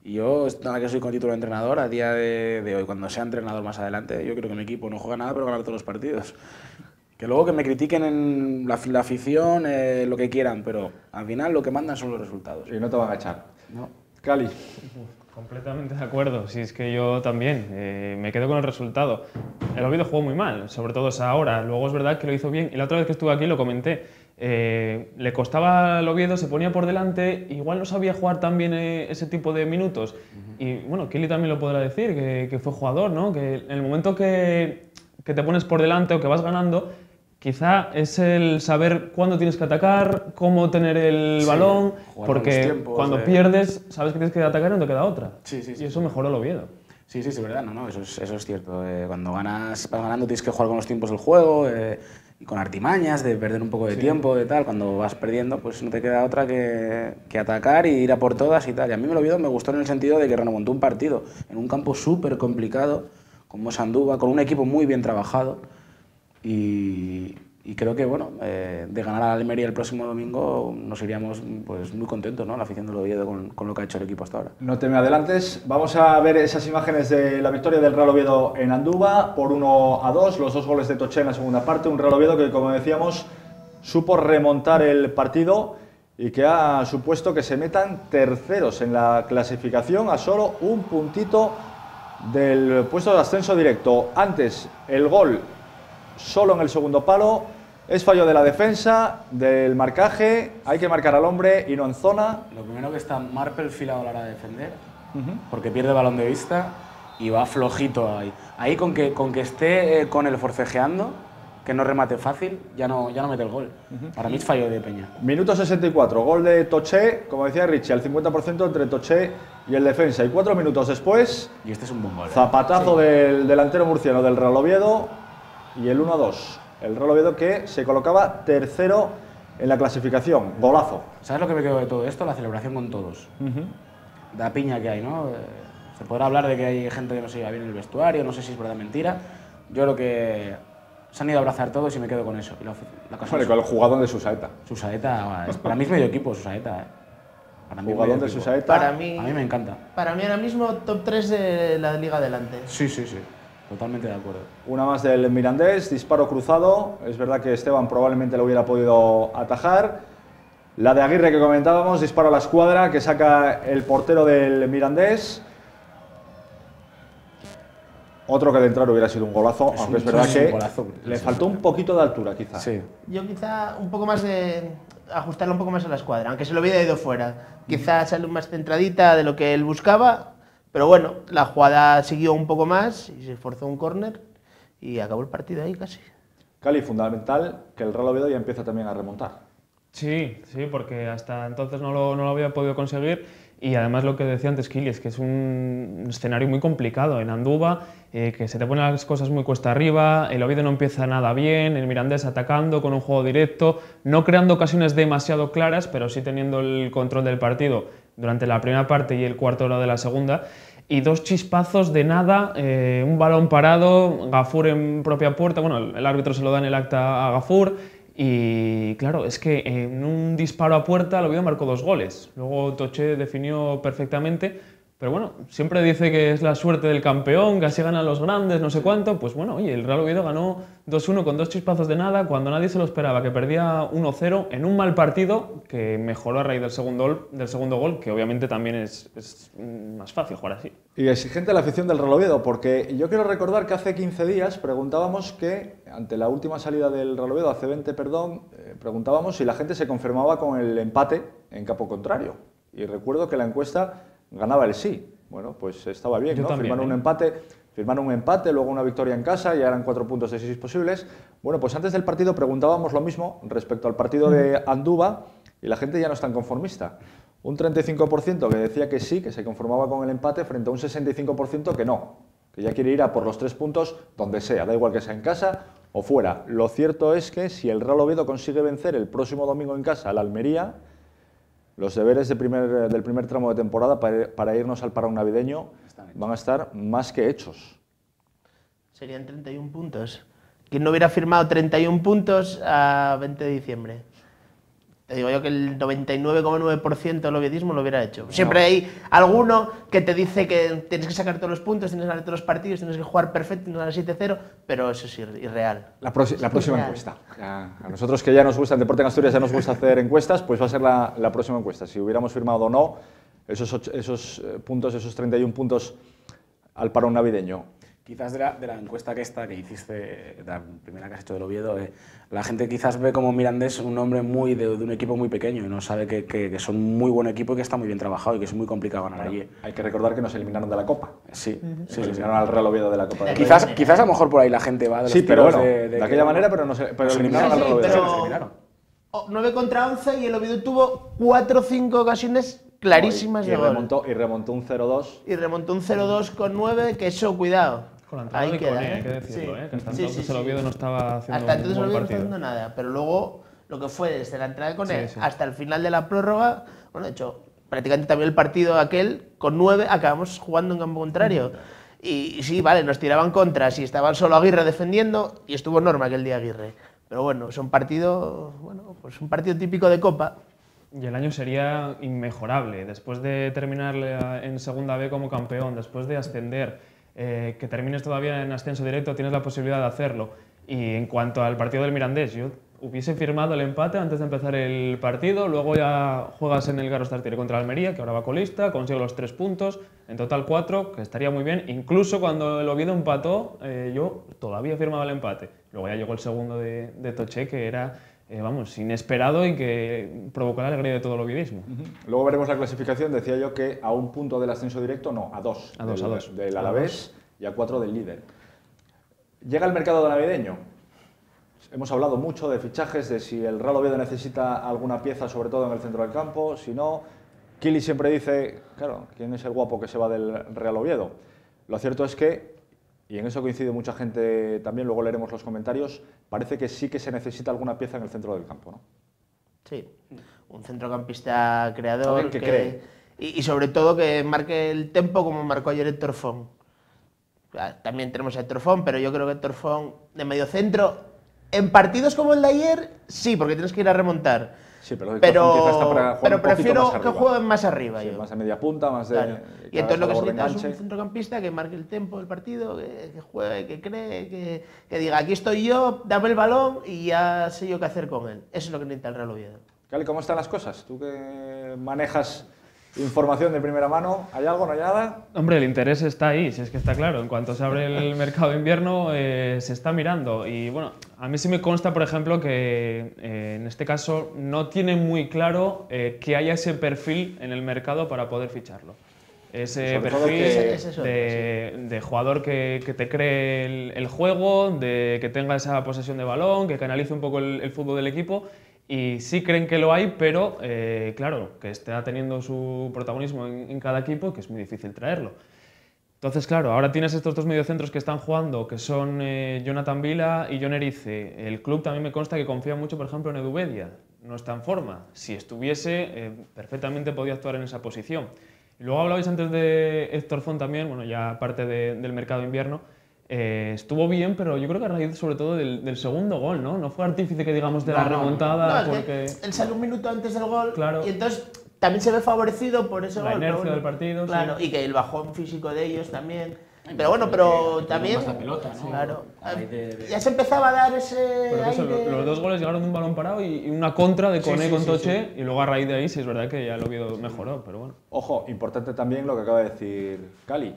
Y yo, ahora que soy con título de entrenador, a día de, de hoy, cuando sea entrenador más adelante, yo creo que mi equipo no juega nada, pero ganar todos los partidos. Que luego que me critiquen en la, la afición, eh, lo que quieran, pero al final lo que mandan son los resultados. Y no te van a echar. No. Cali. Completamente de acuerdo, si es que yo también eh, me quedo con el resultado. El Oviedo jugó muy mal, sobre todo esa hora. Luego es verdad que lo hizo bien y la otra vez que estuve aquí lo comenté. Eh, le costaba al Oviedo, se ponía por delante, igual no sabía jugar tan bien eh, ese tipo de minutos. Y bueno, Kili también lo podrá decir, que, que fue jugador, ¿no? Que en el momento que, que te pones por delante o que vas ganando, Quizá es el saber cuándo tienes que atacar, cómo tener el balón, jugar con porque tiempos, cuando eh. pierdes sabes que tienes que atacar y no te queda otra. Sí, sí, sí. y eso mejoró el Oviedo. Sí, sí, sí, verdad, no, no, eso es, eso es cierto. Eh, cuando ganas, vas ganando tienes que jugar con los tiempos del juego eh, y con artimañas, de perder un poco de tiempo, de tal. Cuando vas perdiendo, pues no te queda otra que, que atacar y ir a por todas y tal. Y a mí me lo Oviedo me gustó en el sentido de que remontó un partido en un campo súper complicado, como Sanduba, con un equipo muy bien trabajado. Y, y creo que, bueno, eh, de ganar a Almería el próximo domingo nos iríamos pues, muy contentos, ¿no? La afición del Oviedo con, con lo que ha hecho el equipo hasta ahora. No te me adelantes. Vamos a ver esas imágenes de la victoria del Real Oviedo en Andúba por 1 a 2. Los dos goles de Toché en la segunda parte. Un Real Oviedo que, como decíamos, supo remontar el partido y que ha supuesto que se metan terceros en la clasificación a solo un puntito del puesto de ascenso directo. Antes, el gol solo en el segundo palo. Es fallo de la defensa, del marcaje. Hay que marcar al hombre y no en zona. Lo primero que está Marpel filado a la hora de defender, porque pierde el balón de vista y va flojito ahí. Ahí con que, con que esté eh, con el forcejeando, que no remate fácil, ya no, ya no mete el gol. Para mí es fallo de Peña. Minuto 64, gol de Toché, como decía Richie, al 50% entre Toché y el defensa. Y cuatro minutos después, Y este es un buen gol. ¿eh? zapatazo del delantero murciano del Real Oviedo y el 1-2. El Real Oviedo que se colocaba tercero en la clasificación. Golazo. ¿Sabes lo que me quedo de todo esto? La celebración con todos. La piña que hay, ¿no? Eh, Se podrá hablar de que hay gente que no se lleva bien en el vestuario, no sé si es verdad o mentira. Yo creo que se han ido a abrazar todos y me quedo con eso. Y la, la cosa Vale, es- con el jugador de Susaeta. Susaeta, es- para mí es medio equipo Susaeta, ¿eh? Para mí es Jugador medio de equipo. Susaeta. Para mí, A mí me encanta. para mí ahora mismo top 3 de la liga adelante. Sí, sí, sí. Totalmente de acuerdo. Una más del Mirandés, disparo cruzado. Es verdad que Esteban probablemente lo hubiera podido atajar. La de Aguirre que comentábamos, disparo a la escuadra que saca el portero del Mirandés. Otro que de entrar hubiera sido un golazo, Es aunque un- es verdad es que golazo. le faltó un poquito de altura, quizá. Sí. Yo quizá un poco más de ajustarla un poco más a la escuadra, aunque se lo hubiera ido fuera. Quizá salió más centradita de lo que él buscaba, pero bueno, la jugada siguió un poco más y se forzó un córner y acabó el partido ahí casi. Cali, fundamental que el Real Oviedo ya empieza también a remontar. Sí, sí, porque hasta entonces no lo, no lo había podido conseguir y además lo que decía antes Kili es que es un escenario muy complicado en Andúba, eh, que se te ponen las cosas muy cuesta arriba, el Oviedo no empieza nada bien, el Mirandés atacando con un juego directo, no creando ocasiones demasiado claras, pero sí teniendo el control del partido durante la primera parte y el cuarto hora de la segunda. Y dos chispazos de nada, eh, un balón parado, Gafur en propia puerta, bueno, el, árbitro se lo da en el acta a Gafur, y claro, es que en un disparo a puerta Oviedo marcó dos goles. Luego Toché definió perfectamente, pero bueno, siempre dice que es la suerte del campeón, que así ganan los grandes, no sé cuánto. Pues bueno, oye, el Real Oviedo ganó 2-1 con dos chispazos de nada cuando nadie se lo esperaba, que perdía 1-0 en un mal partido que mejoró a raíz del segundo gol, del segundo gol que obviamente también es, más fácil jugar así. Y exigente la afición del Real Oviedo, porque yo quiero recordar que hace 15 días preguntábamos que, ante la última salida del Real Oviedo, hace 20, perdón, eh, preguntábamos si la gente se confirmaba con el empate en campo contrario. Y recuerdo que la encuesta ganaba el sí. Bueno, pues estaba bien, Yo ¿no? también, Firmaron un ¿eh? empate, firmaron un empate, luego una victoria en casa, ya eran cuatro puntos de seis posibles. Bueno, pues antes del partido preguntábamos lo mismo respecto al partido de Andúba y la gente ya no es tan conformista. Un 35% que decía que sí, que se conformaba con el empate, frente a un 65% que no, que ya quiere ir a por los tres puntos donde sea, da igual que sea en casa o fuera. Lo cierto es que si el Real Oviedo consigue vencer el próximo domingo en casa al Almería, los deberes de primer- del primer tramo de temporada para, para irnos al parón navideño van a estar más que hechos. Serían 31 puntos. ¿Quién no hubiera firmado 31 puntos a 20 de diciembre? Te digo yo que el 99,9% del oviedismo lo hubiera hecho. Siempre hay alguno que te dice que tienes que sacar todos los puntos, tienes que ganar todos los partidos, tienes que jugar perfecto, tienes que ganar 7-0, pero eso es ir- irreal. La, la próxima Real. encuesta. Ya, a nosotros que ya nos gusta el deporte en Asturias, ya nos gusta hacer encuestas, pues va a ser la, la próxima encuesta. Si hubiéramos firmado o no esos, ocho- esos eh, puntos, esos 31 puntos al parón navideño. Quizás de la, de la encuesta que esta que hiciste, de la primera que has hecho del Oviedo, eh, la gente quizás ve como Mirandés un nombre muy de, de un equipo muy pequeño y no sabe que, que, que son muy buen equipo y que está muy bien trabajado y que es muy complicado ganar allí. Hay que recordar que nos eliminaron de la Copa. Sí, sí, Se sí, sí. eliminaron al Real Oviedo de la Copa. Rey. Quizás, quizás a lo mejor por ahí la gente va de los Sí, pero bueno, de, de, que- aquella manera, pero, nos, pero nos eliminaron al Sí, Real Oviedo. pero- nos eliminaron. Oh, 9 contra 11 y el Oviedo tuvo 4 o 5 ocasiones clarísimas y, de y gol. remontó, y remontó un 0-2. Y remontó un 0-2 con 9, que eso, cuidado. Con la entrada Ahí de queda, Cone, ¿eh? hay que decirlo, Sí. ¿eh? que hasta Sí, entonces sí, el. Oviedo no estaba haciendo Hasta entonces un no buen había partido. haciendo nada, pero luego lo que fue desde la entrada de Cone hasta el final de la prórroga, bueno, de hecho, prácticamente también el partido aquel, con 9, acabamos jugando en campo contrario. Y, y sí, vale, nos tiraban contras y estaban solo Aguirre defendiendo y estuvo Norma aquel día Aguirre. Pero bueno, es un partido, bueno, pues un partido típico de Copa. Y el año sería inmejorable. Después de terminar en Segunda B como campeón, después de ascender, eh, que termines todavía en ascenso directo, tienes la posibilidad de hacerlo. Y en cuanto al partido del Mirandés, yo hubiese firmado el empate antes de empezar el partido, luego ya juegas en el Garo Startiere contra Almería, que ahora va colista, consigue los tres puntos, en total cuatro, que estaría muy bien. Incluso cuando el Oviedo empató, eh, yo todavía firmaba el empate. Luego ya llegó el segundo de, de Toché, que era, eh, vamos, inesperado y que provocó la alegría de todo el ovidismo. Luego veremos la clasificación. Decía yo que a un punto del ascenso directo, no, a dos. A dos, del, a dos. Del Alavés y a cuatro del líder. Llega el mercado navideño. Hemos hablado mucho de fichajes, de si el Real Oviedo necesita alguna pieza, sobre todo en el centro del campo. Si no, Kili siempre dice, claro, ¿quién es el guapo que se va del Real Oviedo? Lo cierto es que, y en eso coincide mucha gente también, luego leeremos los comentarios, parece que sí que se necesita alguna pieza en el centro del campo. ¿no? Sí, un centrocampista creador que cree. y, y sobre todo que marque el tempo como marcó ayer Héctor Font. Ah, También tenemos a Héctor Font, pero yo creo que Héctor Font de medio centro, en partidos como el de ayer, sí, porque tienes que ir a remontar. Sí, pero, el Pero, Tofón quizá está para jugar pero un prefiero más que jueguen más arriba. Sí, yo. más a media punta, más de. Claro. Y entonces lo que se necesita es un centrocampista que marque el tempo del partido, que, que juegue, que cree, que, que diga aquí estoy yo, dame el balón y ya sé yo qué hacer con él. Eso es lo que necesita el Real Oviedo. Cali, ¿cómo están las cosas? Tú que manejas información de primera mano, ¿hay algo, no hay nada? Hombre, el interés está ahí, si es que está claro. En cuanto se abre el mercado de invierno, eh, se está mirando. Y bueno, a mí sí me consta, por ejemplo, que eh, en este caso no tiene muy claro eh, que haya ese perfil en el mercado para poder ficharlo. Ese Sobre perfil que- Ese de, de jugador que, que te cree el, el juego, de que tenga esa posesión de balón, que canalice un poco el, el fútbol del equipo. Y sí creen que lo hay, pero eh, claro, que está teniendo su protagonismo en, cada equipo, que es muy difícil traerlo. Entonces, claro, ahora tienes estos dos mediocentros que están jugando, que son eh, Jonathan Vila y John Erice. El club también me consta que confía mucho, por ejemplo, en Edubedia. No está en forma. Si estuviese, eh, perfectamente podía actuar en esa posición. Luego hablabais antes de Héctor Font también, bueno, ya aparte de- del mercado invierno. Eh, estuvo bien, pero yo creo que a raíz sobre todo del, del segundo gol, ¿no? No fue artífice que digamos de la No, remontada, no, es que porque él sale un minuto antes del gol Claro. y entonces también se ve favorecido por ese La gol. inercia del partido, Claro, sí. y que el bajón físico de ellos también. Pero bueno, pero también. la pelota, ¿no? Claro. Ya se empezaba a dar ese. Pero eso, aire- lo- los dos goles llegaron de un balón parado y, y una contra de Cone sí, con sí, Toche y luego a raíz de ahí sí es verdad que ya el Oviedo mejoró, pero bueno. Ojo, importante también lo que acaba de decir Cali.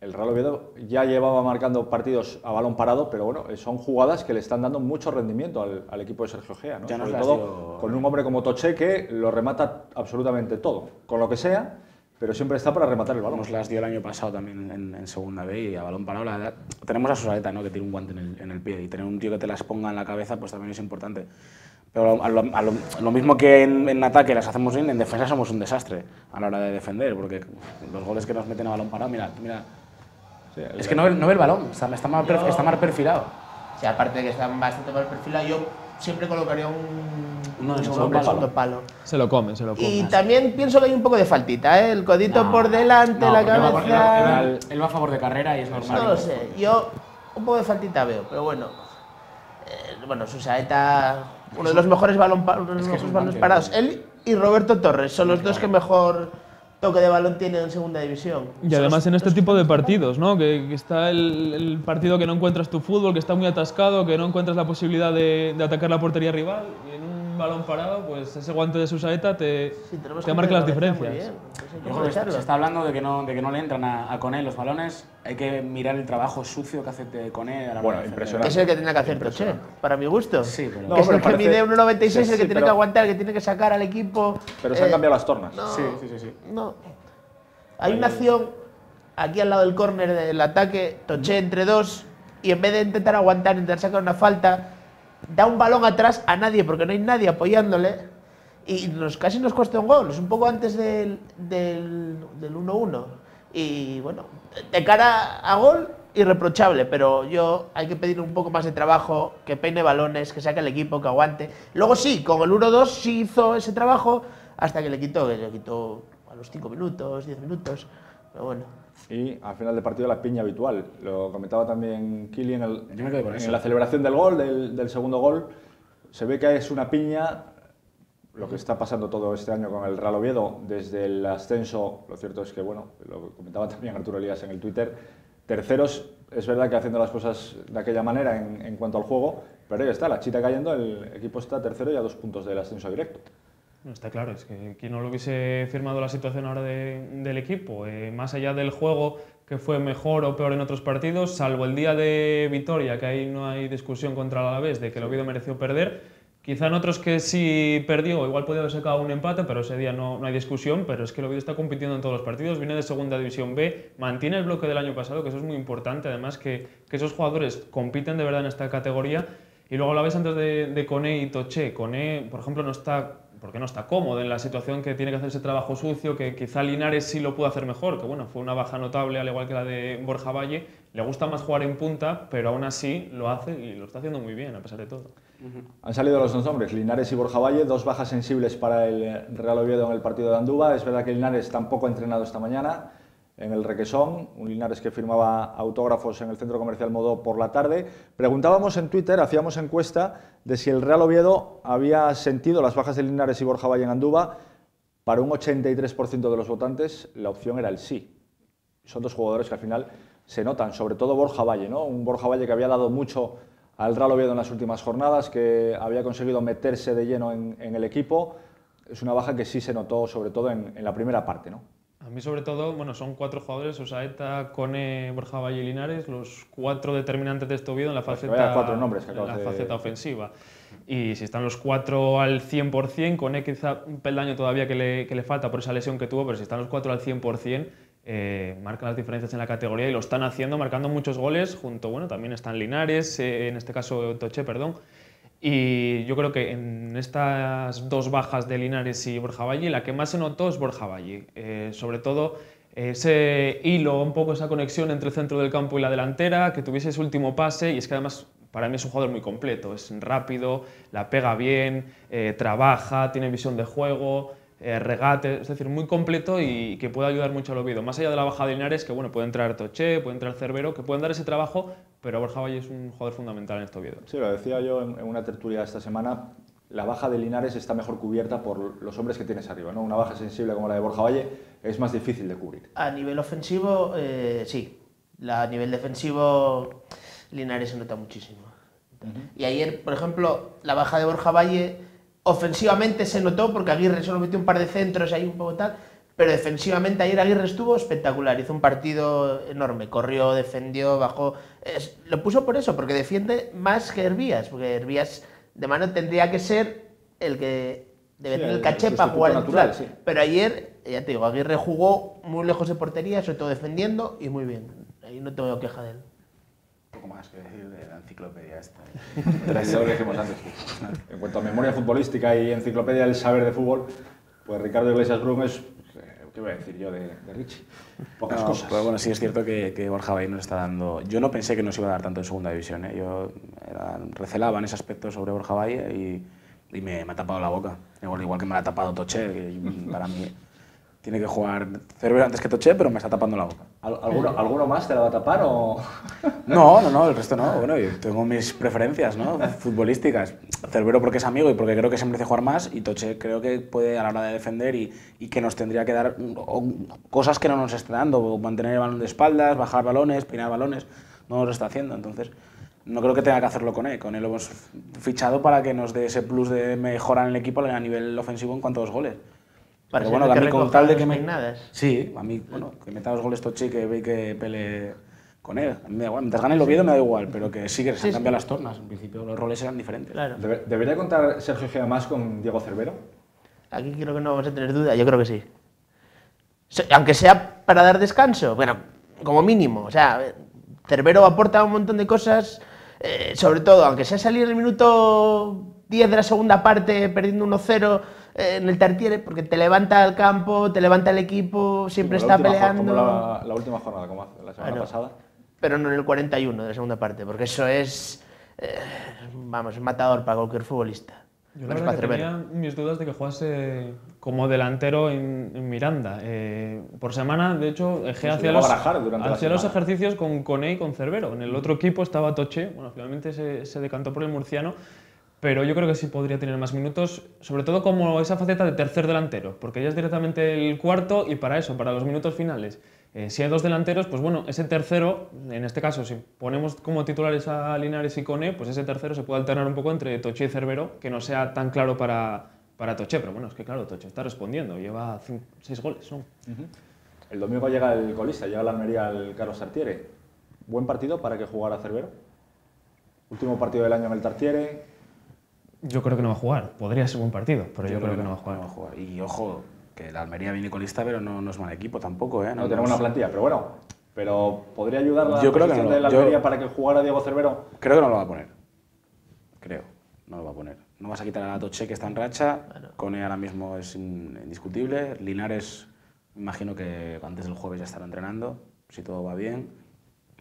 El Real Oviedo ya llevaba marcando partidos a balón parado, pero bueno, son jugadas que le están dando mucho rendimiento al, al equipo de Sergio Gea, ¿no? Ya Sobre todo dio- con un hombre como Toche que lo remata absolutamente todo, con lo que sea, pero siempre está para rematar el balón. Nos las dio el año pasado también en, en segunda B y a balón parado. la tenemos a Susaleta, ¿no? que tiene un guante en el, en el pie y tener un tío que te las ponga en la cabeza pues también es importante. Pero a lo, a lo- lo mismo que en, en ataque las hacemos bien, en defensa somos un desastre a la hora de defender, porque los goles que nos meten a balón parado, mira, mira. Es que no, ve- no ve el balón, está, está, mal, perf- está mal perfilado. O sea, aparte de que están bastante mal perfilados, yo siempre colocaría un. Uno palo. segundo palo. Se lo comen, se lo comen. Y también pienso que hay un poco de faltita, ¿eh? El codito No, por delante, no, la él él cabeza. él va- él va a favor de carrera y es normal. No lo sé, yo un poco de faltita veo, pero bueno. Eh, bueno, Susaeta, uno de los mejores, Es que balones parados. Él y Roberto Torres son los dos que mejor toque de balón tienen en segunda división. Y además en este tipo de partidos, ¿no? Que, que está el, el partido que no encuentras tu fútbol, que está muy atascado, que no encuentras la posibilidad de, atacar la portería rival. Balón parado, pues ese guante de Susaeta te, Sí, te marca que las diferencias. bien. Pues que Yo creo que se está hablando de que no, de que no le entran a, a Coné los balones. Hay que mirar el trabajo sucio que hace de Coné a la Bueno, impresionante. Es el que tiene que hacer Toche, para mi gusto. Sí, pero- que No, es pero el que mide 1,96, Sí, el que sí, tiene pero- que aguantar, el que tiene que sacar al equipo. Pero se han Eh, cambiado las tornas. No, Sí, sí, sí, sí. no. Hay una acción aquí al lado del córner del ataque, Toche entre dos, y en vez de intentar aguantar, intentar sacar una falta, da un balón atrás a nadie, porque no hay nadie apoyándole, y nos, casi nos cuesta un gol, es un poco antes del, del, del 1-1. Y bueno, de cara a gol, irreprochable, pero yo hay que pedir un poco más de trabajo, que peine balones, que saque el equipo, que aguante. Luego sí, con el 1-2 sí hizo ese trabajo, hasta que le quitó, que le quitó a los 5 minutos, 10 minutos, pero bueno. Y al final del partido la piña habitual. Lo comentaba también Kili en, el- en la celebración del gol, del, del segundo gol. Se ve que es una piña, lo que está pasando todo este año con el Real Oviedo, desde el ascenso, lo cierto es que, bueno, lo comentaba también Arturo Elías en el Twitter, terceros, es verdad que haciendo las cosas de aquella manera en, en cuanto al juego, pero ahí está, la chita cayendo, el equipo está tercero y a dos puntos del ascenso directo. Está claro, es que quien no lo hubiese firmado la situación ahora de- del equipo, eh, más allá del juego que fue mejor o peor en otros partidos, salvo el día de Vitoria, que ahí no hay discusión contra el Alavés de que el Oviedo mereció perder, quizá en otros que sí perdió, igual podía haber sacado un empate, pero ese día no, no hay discusión, pero es que el Oviedo está compitiendo en todos los partidos, viene de Segunda División B, mantiene el bloque del año pasado, que eso es muy importante, además que, que esos jugadores compiten de verdad en esta categoría, y luego la ves antes de, de Coné y Toché. Coné, por ejemplo, no está, porque no está cómodo en la situación que tiene que hacer ese trabajo sucio, que quizá Linares sí lo pudo hacer mejor, que bueno, fue una baja notable, al igual que la de Borja Valle. Le gusta más jugar en punta, pero aún así lo hace y lo está haciendo muy bien, a pesar de todo. Han salido los dos nombres, Linares y Borja Valle, dos bajas sensibles para el Real Oviedo en el partido de Andúba. Es verdad que Linares tampoco ha entrenado esta mañana en el Requesón, un Linares que firmaba autógrafos en el centro comercial Modo por la tarde. Preguntábamos en Twitter, hacíamos encuesta de si el Real Oviedo había sentido las bajas de Linares y Borja Valle en Andúba. Para un 83% de los votantes la opción era el sí. Son dos jugadores que al final se notan, sobre todo Borja Valle, ¿no? Un Borja Valle que había dado mucho al Real Oviedo en las últimas jornadas, que había conseguido meterse de lleno en, el equipo. Es una baja que sí se notó, sobre todo en la primera parte, ¿no? A mí sobre todo, bueno, son cuatro jugadores, Osaeta, Cone, Borja Valle y Linares, los cuatro determinantes de este Oviedo en la Pues faceta, vaya cuatro nombres que en la de- faceta ofensiva. Y si están los cuatro al 100%, Cone quizá un peldaño todavía que le, que le falta por esa lesión que tuvo, pero si están los cuatro al 100%, eh, marcan las diferencias en la categoría y lo están haciendo, marcando muchos goles, junto, bueno, también están Linares, eh, en este caso Toche, perdón. Y yo creo que en estas dos bajas de Linares y Borja Valle, la que más se notó es Borja Valle. Eh, sobre todo ese hilo, un poco esa conexión entre el centro del campo y la delantera, que tuviese ese último pase. Y es que además para mí es un jugador muy completo. Es rápido, la pega bien, eh, trabaja, tiene visión de juego, eh, regate, es decir, muy completo y que puede ayudar mucho al Oviedo. Más allá de la baja de Linares, que bueno, puede entrar Toché, puede entrar Cerbero, que pueden dar ese trabajo, pero Borja Valle es un jugador fundamental en este Oviedo. Sí, lo decía yo en, en una tertulia esta semana. La baja de Linares está mejor cubierta por los hombres que tienes arriba, ¿no? Una baja sensible como la de Borja Valle es más difícil de cubrir. A nivel ofensivo, eh, sí. La- a nivel defensivo, Linares se nota muchísimo. Y ayer, por ejemplo, la baja de Borja Valle, ofensivamente se notó porque Aguirre solo metió un par de centros ahí un poco tal, pero defensivamente ayer Aguirre estuvo espectacular, hizo un partido enorme, corrió, defendió, bajó. Es- lo puso por eso, porque defiende más que Hervías, porque Hervías de mano tendría que ser el que debe Sí, tener el caché para jugar natural, sí. Pero ayer, ya te digo, Aguirre jugó muy lejos de portería, sobre todo defendiendo y muy bien. Ahí no tengo queja de él. Más que decir de la enciclopedia esta. Ya lo dijimos antes. En cuanto a memoria futbolística y enciclopedia del saber de fútbol, pues Ricardo Iglesias Brum es, eh, ¿qué voy a decir yo de, de Richie? Pocas No, cosas. Pero bueno, sí es cierto que, que Borja Valle nos está dando. Yo no pensé que nos iba a dar tanto en segunda división. ¿eh? Yo era- recelaba en ese aspecto sobre Borja Valle y, y me, me ha tapado la boca. Igual, igual que me la ha tapado Toché, que para mí tiene que jugar Cervera antes que Toché, pero me está tapando la boca. ¿Al- ¿Alguno, ¿Alguno más te la va a tapar o...? No, no, no, el resto no. Bueno, yo tengo mis preferencias ¿no? futbolísticas. Cerbero porque es amigo y porque creo que se merece jugar más. Y Toche creo que puede a la hora de defender y, y que nos tendría que dar cosas que no nos está dando. Mantener el balón de espaldas, bajar balones, peinar balones. No nos lo está haciendo. Entonces, no creo que tenga que hacerlo con él. Con él lo hemos fichado para que nos dé ese plus de mejorar en el equipo a nivel ofensivo en cuanto a los goles. Para Pero bueno, que a mí con tal de que me... peinadas. Sí, a mí, bueno, que meta los goles Toche y que ve que pele con él. A mí me da igual. Mientras gane el Oviedo me da igual, pero que sí que se han cambiado las tornas. En principio los roles eran diferentes. Claro. Debe- ¿Debería contar Sergio Gea más con Diego Cervero? Aquí creo que no vamos a tener duda, yo creo que sí. Aunque sea para dar descanso, bueno, como mínimo. O sea, Cervero aporta un montón de cosas, eh, sobre todo, aunque sea salir en el minuto 10 de la segunda parte perdiendo 1-0 eh, en el Tartiere, porque te levanta el campo, te levanta el equipo, siempre Como la está última jo- peleando. Como la, la última jornada, como hace la semana Claro. pasada. Pero no en el 41 de la segunda parte, porque eso es, eh, vamos, matador para cualquier futbolista. Yo la verdad que tenía mis dudas de que jugase como delantero en, en Miranda. Eh, por semana, de hecho, Egea hacía los, la hacía los ejercicios con Cone y con Cervero. En el otro equipo estaba Toche, bueno, finalmente se, se decantó por el murciano, pero yo creo que sí podría tener más minutos, sobre todo como esa faceta de tercer delantero, porque ya es directamente el cuarto y para eso, para los minutos finales. eh, si hay dos delanteros, pues bueno, ese tercero, en este caso, si ponemos como titulares a Linares y Cone, pues ese tercero se puede alternar un poco entre Toche y Cervero, que no sea tan claro para, para Toche, pero bueno, es que claro, Toche está respondiendo, lleva cin- seis goles. El domingo llega el colista, llega la Almería el Carlos Tartiere. Buen partido para que jugara Cervero. Último partido del año en el Tartiere. Yo creo que no va a jugar, podría ser un partido, pero yo, creo, que no va a jugar. no va a jugar. Y ojo, que la Almería viene colista, pero no, no es mal equipo tampoco. ¿eh? No, tenemos una plantilla, pero bueno. Pero podría ayudar la Yo creo que no, de la yo- Almería para que jugara Diego Cervero. Creo que no lo va a poner. Creo, no lo va a poner. No vas a quitar a Toche, que está en racha. Cone ahora mismo es in- indiscutible. Linares, imagino que antes del jueves ya estará entrenando, si todo va bien.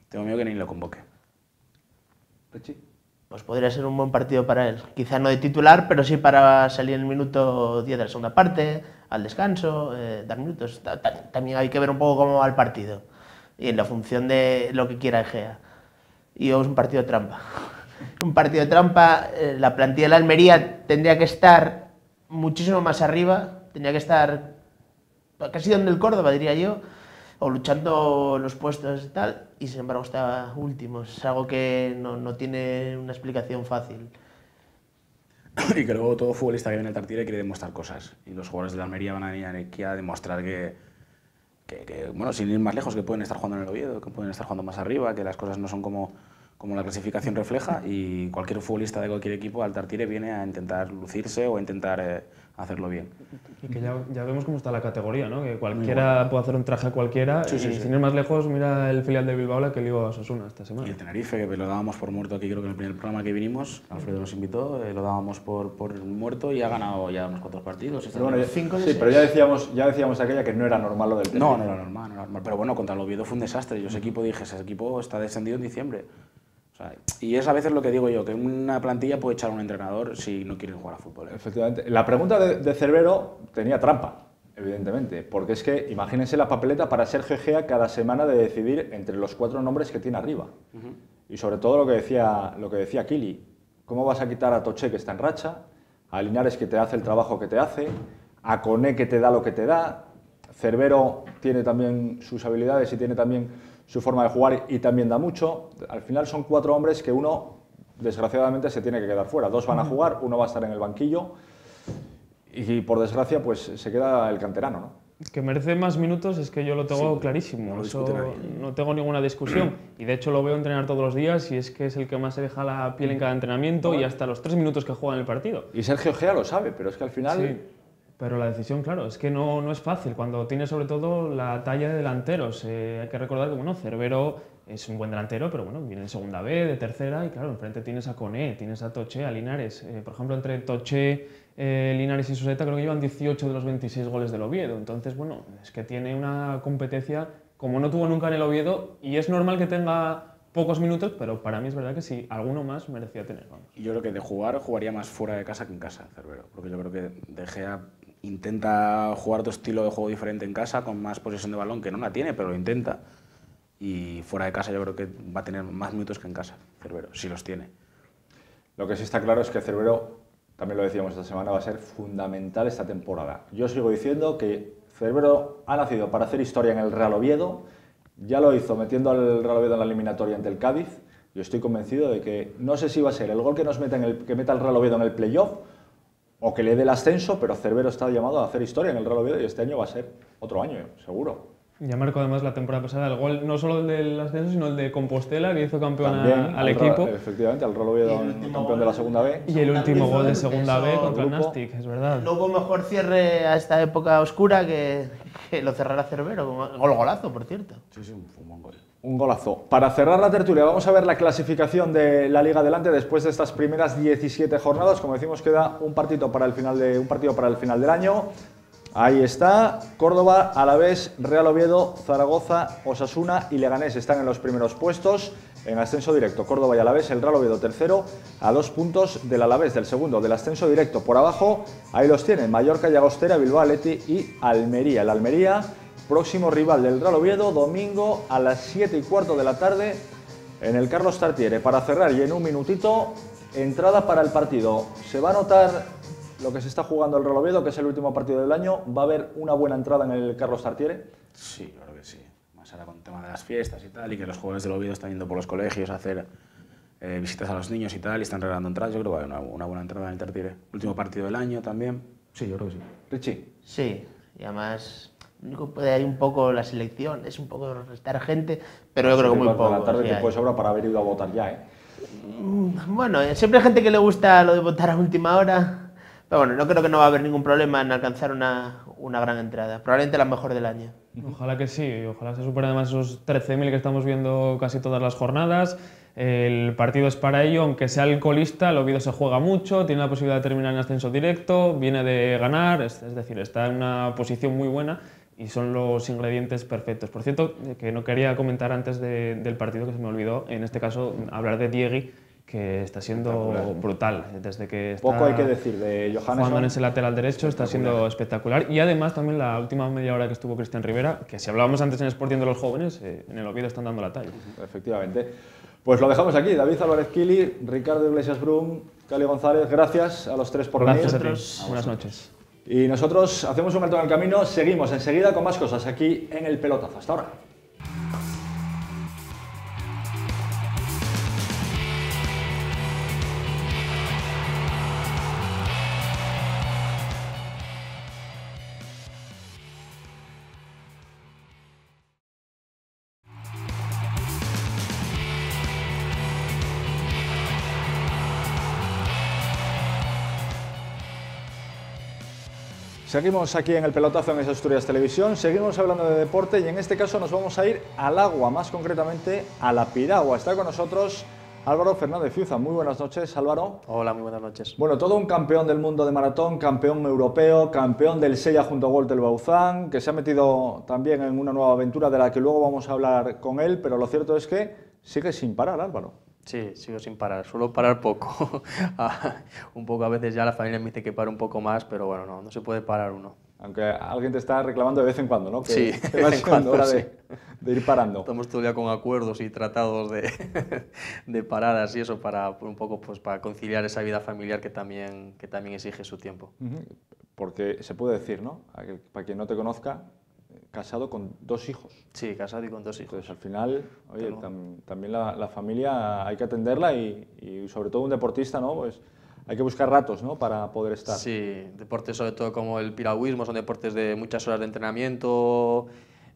Tengo miedo que ni lo convoque. Richie. Pues podría ser un buen partido para él. Quizá no de titular, pero sí para salir en el minuto 10 de la segunda parte, al descanso, eh, dar minutos. Ta- ta- También hay que ver un poco cómo va el partido y en la función de lo que quiera Egea. Y es un partido de trampa. un partido de trampa, eh, la plantilla de la Almería tendría que estar muchísimo más arriba, tendría que estar casi donde el Córdoba, diría yo, o luchando los puestos y tal, y sin embargo está último. Es algo que no, no tiene una explicación fácil. y que luego todo futbolista que viene al Tartiere quiere demostrar cosas. Y los jugadores de la Almería van a venir aquí a demostrar que, que, que, bueno, sin ir más lejos, que pueden estar jugando en el Oviedo, que pueden estar jugando más arriba, que las cosas no son como, como la clasificación refleja. Y cualquier futbolista de cualquier equipo al Tartiere viene a intentar lucirse o a intentar eh, hacerlo bien. Y que ya, ya vemos cómo está la categoría, ¿no? Que cualquiera puede hacer un traje a cualquiera. Sí, y sí. sin ir más lejos, mira el filial de Bilbao la que le a Osasuna esta Y semana. el Tenerife, que lo dábamos por muerto aquí, creo que en el primer programa que vinimos, Alfredo nos invitó, eh, lo dábamos por, por muerto y ha ganado ya unos cuantos partidos. Pero bueno, Cinco de sí, seis. pero ya decíamos, ya decíamos aquella que no era normal lo del No, Tenerife. no era normal, no era normal. Pero bueno, contra el Oviedo fue un desastre. Yo ese equipo dije, ese equipo está descendido en diciembre. O sea, y es a veces lo que digo yo, que una plantilla puede echar a un entrenador si no quieren jugar a fútbol. ¿eh? Efectivamente. La pregunta de, de Cervero tenía trampa, evidentemente, porque es que imagínense la papeleta para Sergio Egea cada semana de decidir entre los cuatro nombres que tiene arriba. Y sobre todo lo que decía, lo que decía Kili. ¿Cómo vas a quitar a Toche que está en racha? A Linares que te hace el trabajo que te hace, a Coné que te da lo que te da. Cervero tiene también sus habilidades y tiene también su forma de jugar y también da mucho. Al final son cuatro hombres que uno, desgraciadamente, se tiene que quedar fuera. Dos van a jugar, uno va a estar en el banquillo y por desgracia pues se queda el canterano, ¿no? Que merece más minutos es que yo lo tengo Sí, clarísimo. no lo Eso discute nadie. no tengo ninguna discusión. Y de hecho lo veo entrenar todos los días y es que es el que más se deja la piel en cada entrenamiento y hasta los tres minutos que juega en el partido. Y Sergio Gea lo sabe, pero es que al final Sí, pero la decisión, claro, es que no, no es fácil. Cuando tienes sobre todo la talla de delanteros, eh, hay que recordar que bueno, Cervero es un buen delantero, pero bueno, viene de segunda B, de tercera, y claro, enfrente tienes a Coné, tienes a Toche, a Linares. Eh, por ejemplo, entre Toche, eh, Linares y Suseta creo que llevan 18 de los 26 goles del Oviedo. Entonces, bueno, es que tiene una competencia como no tuvo nunca en el Oviedo, y es normal que tenga pocos minutos, pero para mí es verdad que si alguno más merecía tener, yo creo que de jugar, jugaría más fuera de casa que en casa, Cervero. Porque yo creo que De Gea intenta jugar otro estilo de juego diferente en casa, con más posesión de balón, que no la tiene, pero lo intenta. Y fuera de casa yo creo que va a tener más minutos que en casa, Cervero, si los tiene. lo que sí está claro es que Cervero, también lo decíamos esta semana, va a ser fundamental esta temporada. Yo sigo diciendo que Cervero ha nacido para hacer historia en el Real Oviedo, ya lo hizo metiendo al Real Oviedo en la eliminatoria ante el Cádiz, Yo estoy convencido de que no sé si va a ser el gol que nos meta en el, que meta el Real Oviedo en el playoff o que le dé el ascenso, pero Cervero está llamado a hacer historia en el Real Oviedo y este año va a ser otro año, seguro. Ya marcó además la temporada pasada el gol, no solo el del ascenso, sino el de Compostela, que hizo campeón a- También al al equipo. Ra- efectivamente, al Real Oviedo campeón de la segunda B. Y el último gol de segunda B contra el. Nastic, es verdad. No hubo mejor cierre a esta época oscura que, que lo cerrara Cervero. con Gol golazo, por cierto. Sí, sí, fue un buen gol. Un golazo. Para cerrar la tertulia, vamos a ver la clasificación de la Liga Adelante después de estas primeras 17 jornadas. Como decimos, queda un partido para el final, de, un partido para el final del año. Ahí está, Córdoba, Alavés, Real Oviedo, Zaragoza, Osasuna y Leganés están en los primeros puestos en ascenso directo. Córdoba y Alavés, el Real Oviedo tercero, a dos puntos del Alavés, del segundo, del ascenso directo. Por abajo, ahí los tienen, Mallorca, Llagostera, Bilbao, Athletic y Almería. El Almería, próximo rival del Real Oviedo, domingo a las 7 y cuarto de la tarde en el Carlos Tartiere. Para cerrar y en un minutito, entrada para el partido. Se va a notar lo que se está jugando el Real Oviedo, que es el último partido del año. ¿Va a haber una buena entrada en el Carlos Tartiere? Sí, yo creo que sí. Más ahora con el tema de las fiestas y tal, y que los jóvenes del Oviedo están yendo por los colegios a hacer eh, visitas a los niños y tal, y están regalando entradas. Yo creo que va a haber una, una buena entrada en el Tartiere. Último partido del año también. Sí, yo creo que sí. Richie. Sí, y además, único puede hay un poco la selección, es un poco restar gente, pero yo creo que muy poco. de la tarde sí te hay. puede sobrar para haber ido a votar ya, ¿eh? Mm, Bueno, eh, siempre hay gente que le gusta lo de votar a última hora, pero bueno, no creo que no va a haber ningún problema en alcanzar una, una gran entrada, probablemente la mejor del año. Ojalá que sí, ojalá se superen además esos 13.000 que estamos viendo casi todas las jornadas. El partido es para ello, aunque sea el colista, el Oviedo se juega mucho, tiene la posibilidad de terminar en ascenso directo, viene de ganar, es, es decir, está en una posición muy buena y son los ingredientes perfectos. Por cierto, eh, que no quería comentar antes de- del partido, que se me olvidó, en este caso, hablar de Diegui, que está siendo brutal desde que está Poco hay que decir de jugando en ese lateral derecho, está siendo espectacular. Y además también la última media hora que estuvo Cristian Rivera, que si hablábamos antes en Sporting de los jóvenes, eh, en el Oviedo están dando la talla. Efectivamente. Pues lo dejamos aquí. David Álvarez Kili, Ricardo Iglesias Brum, Cali González, gracias a los tres por Gracias a ti. venir. Buenas noches. Y nosotros hacemos un alto en el camino, seguimos enseguida con más cosas aquí en el pelotazo. Hasta ahora. Seguimos aquí en el pelotazo en esa Asturias Televisión, seguimos hablando de deporte y en este caso nos vamos a ir al agua, más concretamente a la piragua. Está con nosotros Álvaro Fernández Fiuza. Muy buenas noches, Álvaro. Hola, muy buenas noches. Bueno, todo un campeón del mundo de maratón, campeón europeo, campeón del Sella junto a Walter Bauzán, que se ha metido también en una nueva aventura de la que luego vamos a hablar con él, pero lo cierto es que sigue sin parar, Álvaro. Sí, sigo sin parar. Suelo parar poco. Ah, un poco a veces ya la familia me dice que pare un poco más, pero bueno, no, no se puede parar uno. Aunque alguien te está reclamando de vez en cuando, ¿no? Que Sí, de vez en cuando, hora sí. de, de ir parando. Estamos todo el día con acuerdos y tratados de, de paradas y eso para un poco pues para conciliar esa vida familiar que también, que también exige su tiempo. Porque se puede decir, ¿no? Para quien no te conozca, casado con dos hijos. Sí, casado y con dos hijos. Entonces, al final, oye, tam- también la, la familia hay que atenderla y, y sobre todo un deportista, ¿no? Pues hay que buscar ratos, ¿no? Para poder estar. Sí, deportes sobre todo como el piragüismo, son deportes de muchas horas de entrenamiento,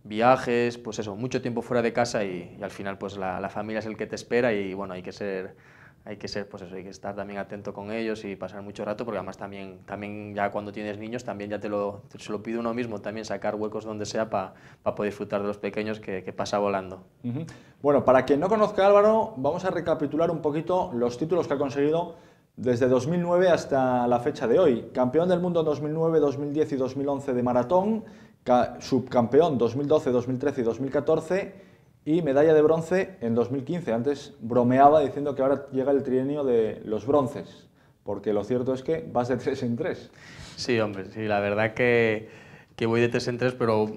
viajes, pues eso, mucho tiempo fuera de casa y, y al final pues la, la familia es el que te espera y bueno, hay que ser, hay que ser, pues eso, hay que estar también atento con ellos y pasar mucho rato porque además también, también ya cuando tienes niños también ya te lo, te- se lo pide uno mismo, también sacar huecos donde sea para poder disfrutar de los pequeños que, que pasa volando. Bueno, para quien no conozca Álvaro, vamos a recapitular un poquito los títulos que ha conseguido desde 2009 hasta la fecha de hoy. Campeón del mundo en 2009, 2010 y 2011 de maratón, ca- subcampeón 2012, 2013 y 2014 y medalla de bronce en 2015. Antes bromeaba diciendo que ahora llega el trienio de los bronces, porque lo cierto es que vas de tres en tres. Sí, hombre, sí, la verdad que, que voy de tres en tres, pero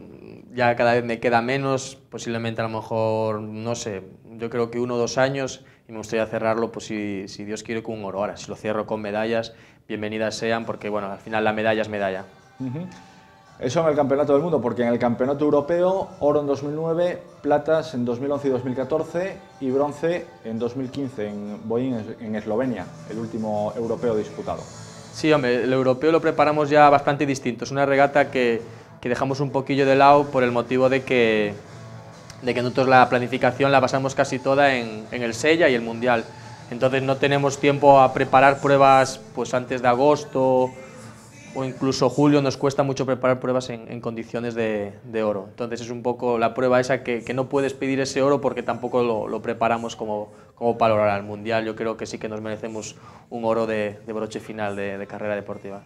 ya cada vez me queda menos, posiblemente a lo mejor, no sé, yo creo que uno o dos años y me gustaría cerrarlo, pues si, si Dios quiere, con un oro. Ahora, si lo cierro con medallas, bienvenidas sean, porque bueno, al final la medalla es medalla. Eso en el Campeonato del Mundo, porque en el Campeonato Europeo, oro en 2009, platas en 2011 y 2014 y bronce en 2015 en Boeing, en Eslovenia, el último europeo disputado. Sí, hombre, el europeo lo preparamos ya bastante distinto. Es una regata que, que dejamos un poquillo de lado por el motivo de que, de que nosotros la planificación la basamos casi toda en, en el Sella y el Mundial. Entonces no tenemos tiempo a preparar pruebas pues antes de agosto o incluso julio nos cuesta mucho preparar pruebas en, condiciones de, oro. Entonces es un poco la prueba esa que, no puedes pedir ese oro porque tampoco lo, preparamos como, para lograr el Mundial. Yo creo que sí que nos merecemos un oro de, broche final de, carrera deportiva.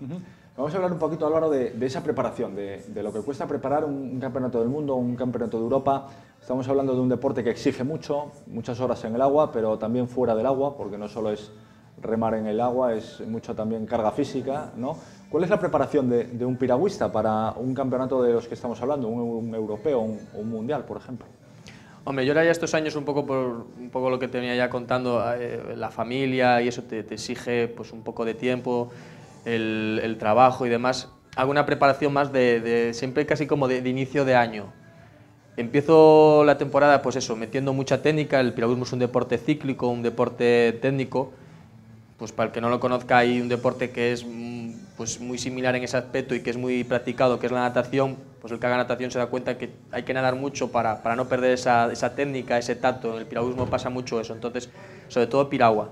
Vamos a hablar un poquito, Álvaro, de, esa preparación, de, de, lo que cuesta preparar un, un, campeonato del mundo, un campeonato de Europa. Estamos hablando de un deporte que exige mucho, muchas horas en el agua, pero también fuera del agua, porque no solo es remar en el agua, es mucho también carga física, ¿no? ¿Cuál es la preparación de, de un piragüista para un campeonato de los que estamos hablando, un, un europeo, un, un, mundial, por ejemplo? Hombre, yo era ya estos años un poco por un poco lo que te venía ya contando, eh, la familia y eso te, te, exige pues un poco de tiempo, el, el, trabajo y demás. Hago una preparación más de, de siempre casi como de, de inicio de año. Empiezo la temporada, pues eso, metiendo mucha técnica. El piragüismo es un deporte cíclico, un deporte técnico pues para el que no lo conozca hay un deporte que es mm, pues muy similar en ese aspecto y que es muy practicado, que es la natación, pues el que haga natación se da cuenta que hay que nadar mucho para, para no perder esa, esa, técnica, ese tacto. En el piragüismo pasa mucho eso, entonces, sobre todo piragua,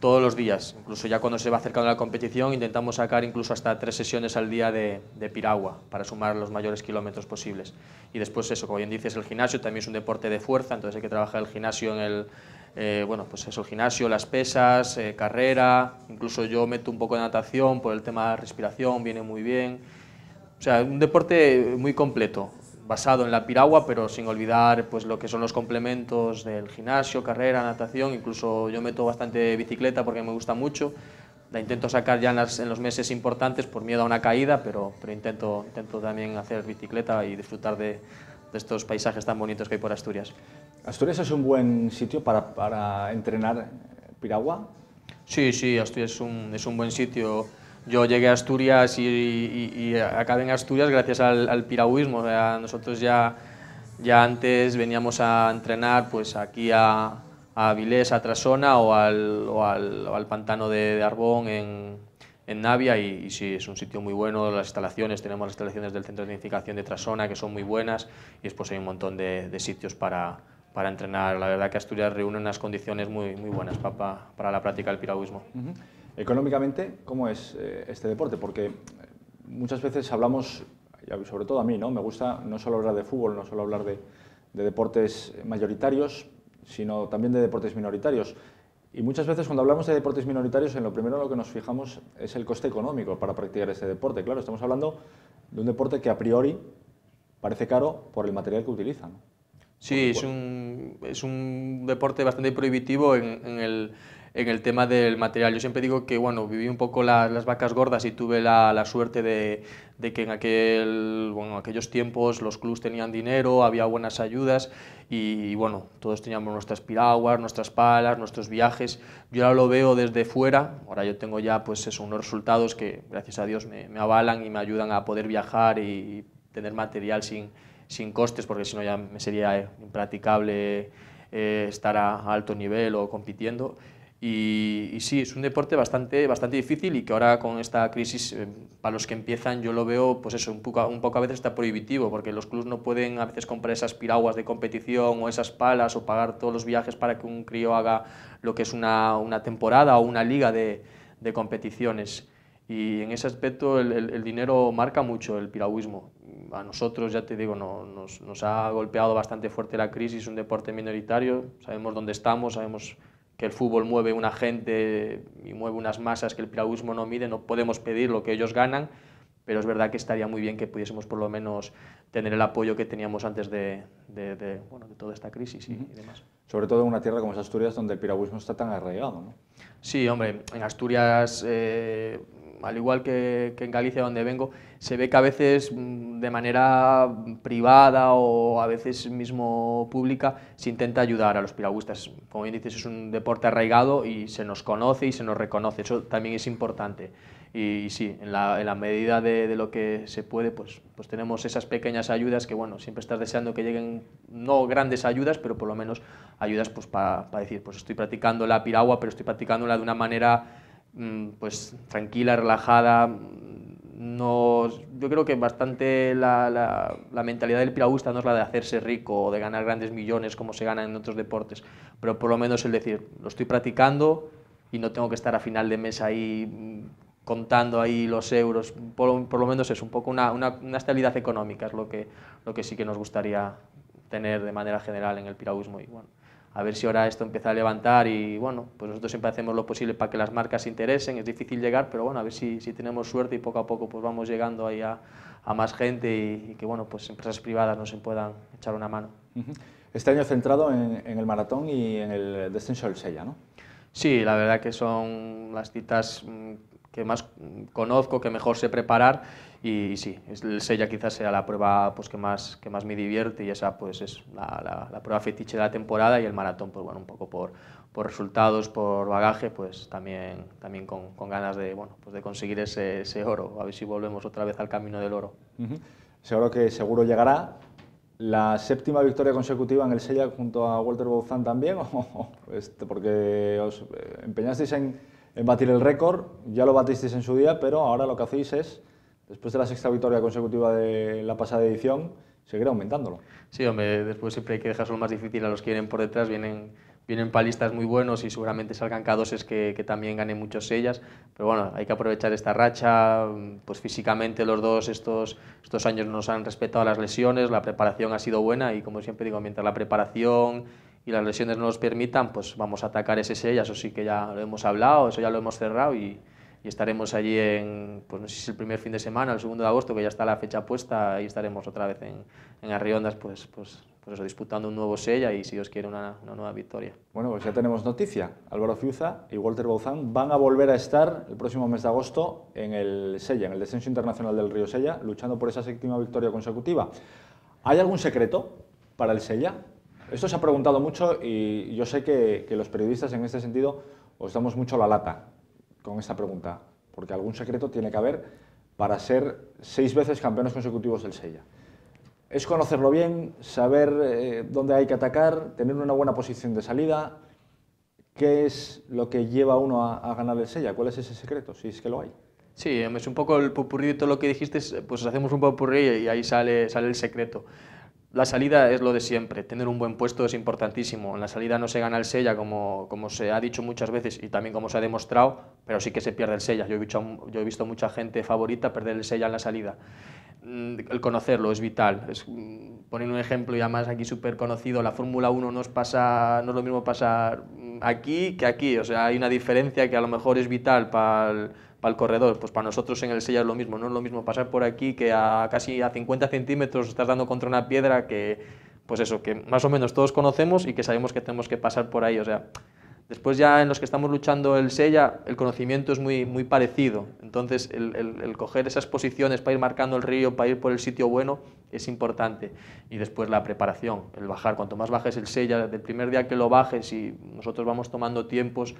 todos los días, incluso ya cuando se va acercando a la competición, intentamos sacar incluso hasta tres sesiones al día de, de piragua para sumar los mayores kilómetros posibles. Y después eso, como bien dices, el gimnasio también es un deporte de fuerza, entonces hay que trabajar el gimnasio en el eh, bueno, pues eso, el gimnasio, las pesas, eh, carrera, incluso yo meto un poco de natación por el tema de respiración, viene muy bien. O sea, un deporte muy completo, basado en la piragua, pero sin olvidar pues, lo que son los complementos del gimnasio, carrera, natación, incluso yo meto bastante bicicleta porque me gusta mucho. La intento sacar ya en, las, en los meses importantes por miedo a una caída, pero, pero intento, intento también hacer bicicleta y disfrutar de, de estos paisajes tan bonitos que hay por Asturias. ¿Asturias es un buen sitio para, para entrenar piragua? Sí, sí, Asturias es un, es un buen sitio. Yo llegué a Asturias y, y, y acabé en Asturias gracias al, al piragüismo. O sea, nosotros ya, ya antes veníamos a entrenar pues aquí a, a Avilés, a Trasona o al, o al, o al pantano de, de Arbón en, en Navia y, y, sí, es un sitio muy bueno, las instalaciones, tenemos las instalaciones del Centro de Identificación de Trasona que son muy buenas y después hay un montón de, de sitios para, para entrenar. La verdad que Asturias reúne unas condiciones muy, muy buenas para, para la práctica del piragüismo. Económicamente, ¿cómo es eh, este deporte? Porque muchas veces hablamos, sobre todo a mí, ¿no? me gusta no solo hablar de fútbol, no solo hablar de, de deportes mayoritarios, sino también de deportes minoritarios. Y muchas veces cuando hablamos de deportes minoritarios, en lo primero en lo que nos fijamos es el coste económico para practicar este deporte. Claro, estamos hablando de un deporte que a priori parece caro por el material que utilizan. Sí, es un, es un deporte bastante prohibitivo en, en, el, en, el, tema del material. Yo siempre digo que bueno, viví un poco la, las vacas gordas y tuve la, la suerte de, de, que en aquel, bueno, aquellos tiempos los clubs tenían dinero, había buenas ayudas y, y, bueno, todos teníamos nuestras piraguas, nuestras palas, nuestros viajes. Yo ahora lo veo desde fuera, ahora yo tengo ya pues eso, unos resultados que gracias a Dios me, me avalan y me ayudan a poder viajar y tener material sin sin costes, porque si no ya me sería impracticable eh, estar a, alto nivel o compitiendo. Y, y, sí, es un deporte bastante, bastante difícil y que ahora con esta crisis, eh, para los que empiezan, yo lo veo, pues eso, un poco, un poco a veces está prohibitivo, porque los clubs no pueden a veces comprar esas piraguas de competición o esas palas o pagar todos los viajes para que un crío haga lo que es una, una temporada o una liga de, de competiciones. Y en ese aspecto el, el, el, dinero marca mucho el piragüismo. A nosotros, ya te digo, no, nos, nos, ha golpeado bastante fuerte la crisis, un deporte minoritario, sabemos dónde estamos, sabemos que el fútbol mueve una gente y mueve unas masas que el piragüismo no mide, no podemos pedir lo que ellos ganan, pero es verdad que estaría muy bien que pudiésemos por lo menos tener el apoyo que teníamos antes de, de, de bueno, de toda esta crisis y, uh -huh. y, demás. Sobre todo en una tierra como es Asturias, donde el piragüismo está tan arraigado, ¿no? Sí, hombre, en Asturias eh, al igual que, en Galicia, donde vengo, se ve que a veces mm, de manera privada o a veces mismo pública se intenta ayudar a los piragüistas. Como bien dices, es un deporte arraigado y se nos conoce y se nos reconoce. Eso también es importante. y, sí, en la, medida de, lo que se puede, pues, pues tenemos esas pequeñas ayudas que, bueno, siempre estás deseando que lleguen, no grandes ayudas, pero por lo menos ayudas pues para decir, pues estoy practicando la piragua, pero estoy practicándola de una manera pues tranquila, relajada, no, yo creo que bastante la, la, mentalidad del piragüista no es la de hacerse rico o de ganar grandes millones como se gana en otros deportes, pero por lo menos el decir, lo estoy practicando y no tengo que estar a final de mes ahí contando ahí los euros, por, por lo menos es un poco una, una, una, estabilidad económica, es lo que, lo que sí que nos gustaría tener de manera general en el piragüismo. Y bueno, a ver si ahora esto empieza a levantar y bueno, pues nosotros siempre hacemos lo posible para que las marcas se interesen, es difícil llegar, pero bueno, a ver si, si tenemos suerte y poco a poco pues vamos llegando ahí a, a más gente y, y, que bueno, pues empresas privadas nos puedan echar una mano. Este año centrado en, en el maratón y en el descenso del Sella, ¿no? Sí, la verdad que son las citas mm, que más conozco, que mejor sé preparar y, sí, el Sella quizás sea la prueba pues, que, más, que más me divierte y esa pues es la, la, la, prueba fetiche de la temporada y el maratón pues bueno, un poco por, por resultados, por bagaje, pues también, también con, con ganas de, bueno, pues de conseguir ese, ese, oro, a ver si volvemos otra vez al camino del oro. Uh -huh. Ese oro que seguro llegará. La séptima victoria consecutiva en el Sella junto a Walter Bouzan también, este, porque os eh, empeñasteis en en batir el récord, ya lo batisteis en su día, pero ahora lo que hacéis es, después de la sexta victoria consecutiva de la pasada edición, seguir aumentándolo. Sí, hombre, después siempre hay que dejárselo más difícil a los que vienen por detrás, vienen, vienen palistas muy buenos y seguramente salgan K2 que, que también ganen muchos sellas, pero bueno, hay que aprovechar esta racha, pues físicamente los dos estos, estos años nos han respetado las lesiones, la preparación ha sido buena y como siempre digo, mientras la preparación y las lesiones no nos permitan, pues vamos a atacar ese sella, eso sí que ya lo hemos hablado, eso ya lo hemos cerrado y, y, estaremos allí en, pues no sé si el primer fin de semana, el segundo de agosto, que ya está la fecha puesta, y estaremos otra vez en, Arriondas, pues, pues, pues eso, disputando un nuevo sella y si Dios quiere una, una, nueva victoria. Bueno, pues ya tenemos noticia, Álvaro Fiuza y Walter Bauzán van a volver a estar el próximo mes de agosto en el sella, en el descenso internacional del Río Sella, luchando por esa séptima victoria consecutiva. ¿Hay algún secreto para el sella? Esto se ha preguntado mucho y yo sé que, que, los periodistas en este sentido os damos mucho la lata con esta pregunta, porque algún secreto tiene que haber para ser seis veces campeones consecutivos del Sella. Es conocerlo bien, saber eh, dónde hay que atacar, tener una buena posición de salida. ¿Qué es lo que lleva a uno a, ganar el Sella? ¿Cuál es ese secreto, si es que lo hay? Sí, es un poco el popurrí de todo lo que dijiste, pues hacemos un popurrí y ahí sale, sale el secreto. La salida es lo de siempre, tener un buen puesto es importantísimo. En la salida no se gana el sella, como, como se ha dicho muchas veces y también como se ha demostrado, pero sí que se pierde el sella. Yo he visto, yo he visto mucha gente favorita perder el sella en la salida. Mm, el conocerlo es vital. Es, mm, poner un ejemplo ya más aquí súper conocido, la Fórmula 1 no es, pasa, no es lo mismo pasar aquí que aquí. O sea, hay una diferencia que a lo mejor es vital para el para el corredor, pues para nosotros en el sella es lo mismo, no es lo mismo pasar por aquí que a casi a 50 centímetros estás dando contra una piedra que, pues eso, que más o menos todos conocemos y que sabemos que tenemos que pasar por ahí, o sea, después ya en los que estamos luchando el sella, el conocimiento es muy, muy parecido, entonces el, el, el coger esas posiciones para ir marcando el río, para ir por el sitio bueno, es importante, y después la preparación, el bajar, cuanto más bajes el sella, del primer día que lo bajes y nosotros vamos tomando tiempos,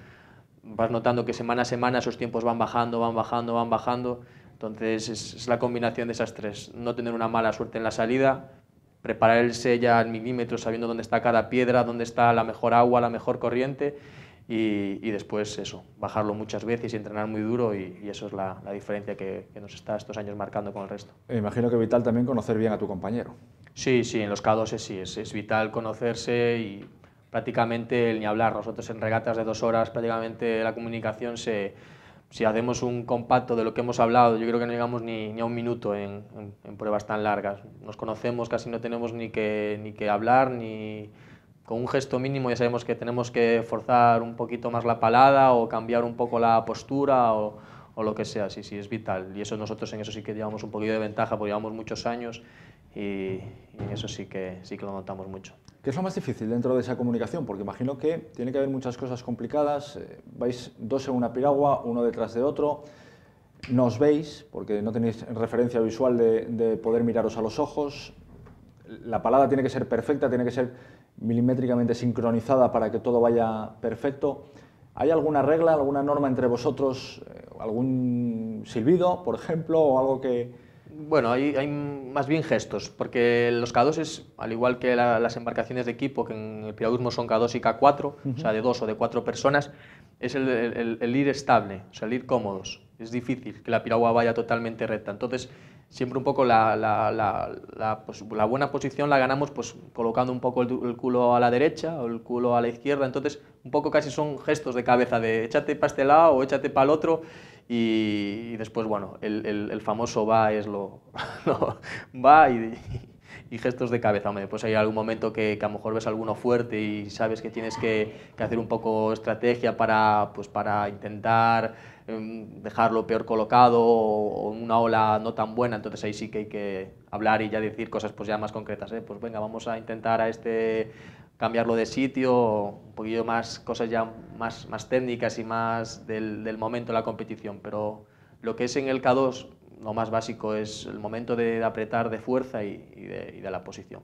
vas notando que semana a semana esos tiempos van bajando, van bajando, van bajando. Entonces es, es, la combinación de esas tres. No tener una mala suerte en la salida, preparar el sella al milímetro sabiendo dónde está cada piedra, dónde está la mejor agua, la mejor corriente y, y después eso, bajarlo muchas veces y entrenar muy duro y, y eso es la, la diferencia que, que, nos está estos años marcando con el resto. Me imagino que vital también conocer bien a tu compañero. Sí, sí, en los K2 sí, es, es vital conocerse y prácticamente el ni hablar. Nosotros en regatas de dos horas prácticamente la comunicación se... Si hacemos un compacto de lo que hemos hablado, yo creo que no llegamos ni, ni a un minuto en, en, pruebas tan largas. Nos conocemos, casi no tenemos ni que, ni que hablar, ni con un gesto mínimo ya sabemos que tenemos que forzar un poquito más la palada o cambiar un poco la postura o, o lo que sea. Sí, sí, es vital. Y eso nosotros en eso sí que llevamos un poquito de ventaja porque llevamos muchos años y, y en eso sí que, sí que lo notamos mucho. ¿Qué es lo más difícil dentro de esa comunicación? Porque imagino que tiene que haber muchas cosas complicadas, eh, vais dos en una piragua, uno detrás de otro, no os veis, porque no tenéis referencia visual de, de, poder miraros a los ojos, la palada tiene que ser perfecta, tiene que ser milimétricamente sincronizada para que todo vaya perfecto. ¿Hay alguna regla, alguna norma entre vosotros, eh, ¿Algún silbido, por ejemplo, o algo que, Bueno, hay, hay más bien gestos, porque los K2 es, al igual que la- las embarcaciones de equipo, que en el piragüismo son K2 y K4, o sea, de dos o de cuatro personas, es el, el- el ir estable, o sea, el ir cómodos. Es difícil que la piragua vaya totalmente recta. Entonces, siempre un poco la, la buena posición la ganamos pues colocando un poco el culo a la derecha o el culo a la izquierda. Entonces, un poco casi son gestos de cabeza de échate para este lado o échate para el otro. Y, después, bueno, el, el- famoso va es lo, lo- va y, gestos de cabeza. Hombre, pues hay algún momento que, que a lo mejor ves alguno fuerte y sabes que tienes que, que hacer un poco estrategia para, pues, para intentar em, dejarlo peor colocado o, o una ola no tan buena. Entonces ahí sí que hay que hablar y ya decir cosas pues ya más concretas. ¿eh? Pues venga, vamos a intentar a este cambiarlo de sitio, un poquillo más, cosas ya más, más técnicas y más del, del momento de la competición. Pero lo que es en el K2, lo más básico es el momento de apretar de fuerza y, y de, y de la posición.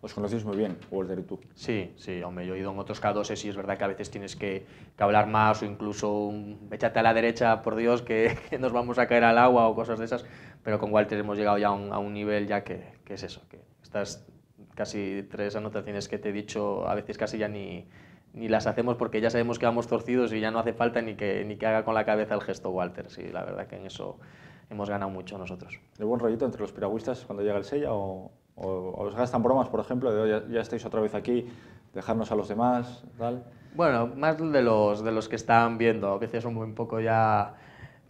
Os conocéis muy bien, Walter y tú. Sí, sí, hombre, yo he ido en otros K2 y es verdad que a veces tienes que, que hablar más o incluso un, échate a la derecha, por Dios, que, que nos vamos a caer al agua o cosas de esas, pero con Walter hemos llegado ya a un, a un nivel ya que, que es eso, que estas casi tres anotaciones que te he dicho, a veces casi ya ni, ni las hacemos porque ya sabemos que vamos torcidos y ya no hace falta ni que, ni que haga con la cabeza el gesto Walter, sí, la verdad que en eso hemos ganado mucho nosotros. ¿De buen rollito entre los piragüistas cuando llega el Sella o, o- o os gastan bromas, por ejemplo, de "Oye, ya, ya estáis otra vez aquí, dejarnos a los demás, tal? Bueno, más de los, de los que están viendo, a veces son un poco ya,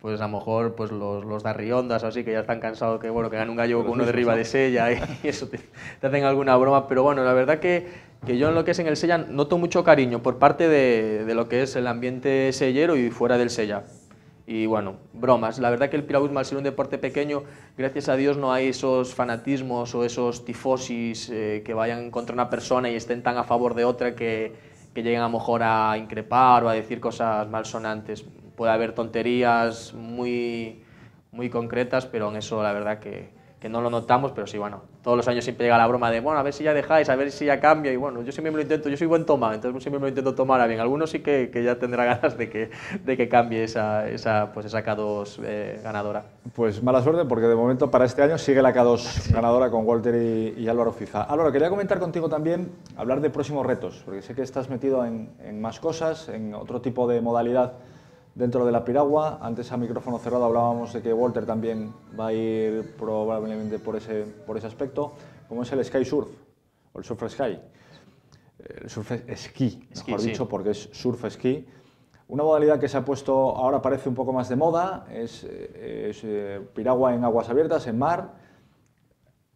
pues a lo mejor pues los, los de Arriondas o así, que ya están cansados que bueno que gane un gallego con uno de arriba de Sella y, y eso te, te hacen alguna broma, pero bueno, la verdad que, que yo en lo que es en el Sella noto mucho cariño por parte de, de lo que es el ambiente sellero y fuera del Sella. Y bueno, bromas. La verdad que el piragüismo, al ser un deporte pequeño, gracias a Dios no hay esos fanatismos o esos tifosis eh, que vayan contra una persona y estén tan a favor de otra que, que lleguen a lo mejor a increpar o a decir cosas malsonantes. Puede haber tonterías muy, muy concretas, pero en eso la verdad que, que no lo notamos, pero sí, bueno, todos los años siempre llega la broma de, bueno, a ver si ya dejáis, a ver si ya cambia, y bueno, yo siempre me lo intento, yo soy buen toma, entonces siempre me lo intento tomar a bien. Algunos sí que, que ya tendrá ganas de que, de que cambie esa, esa, pues esa K2 eh, ganadora. Pues mala suerte porque de momento para este año sigue la K2 ganadora con Walter y, y Álvaro Fiza. Álvaro, quería comentar contigo también, hablar de próximos retos, porque sé que estás metido en, en más cosas, en otro tipo de modalidad dentro de la piragua. Antes a micrófono cerrado hablábamos de que Walter también va a ir probablemente por ese, por ese aspecto, como es el Sky Surf, o el Surf Sky. El surf esquí, Esquí, mejor sí. dicho, porque es surf esquí. Una modalidad que se ha puesto ahora parece un poco más de moda, es, eh, es, eh, piragua en aguas abiertas, en mar.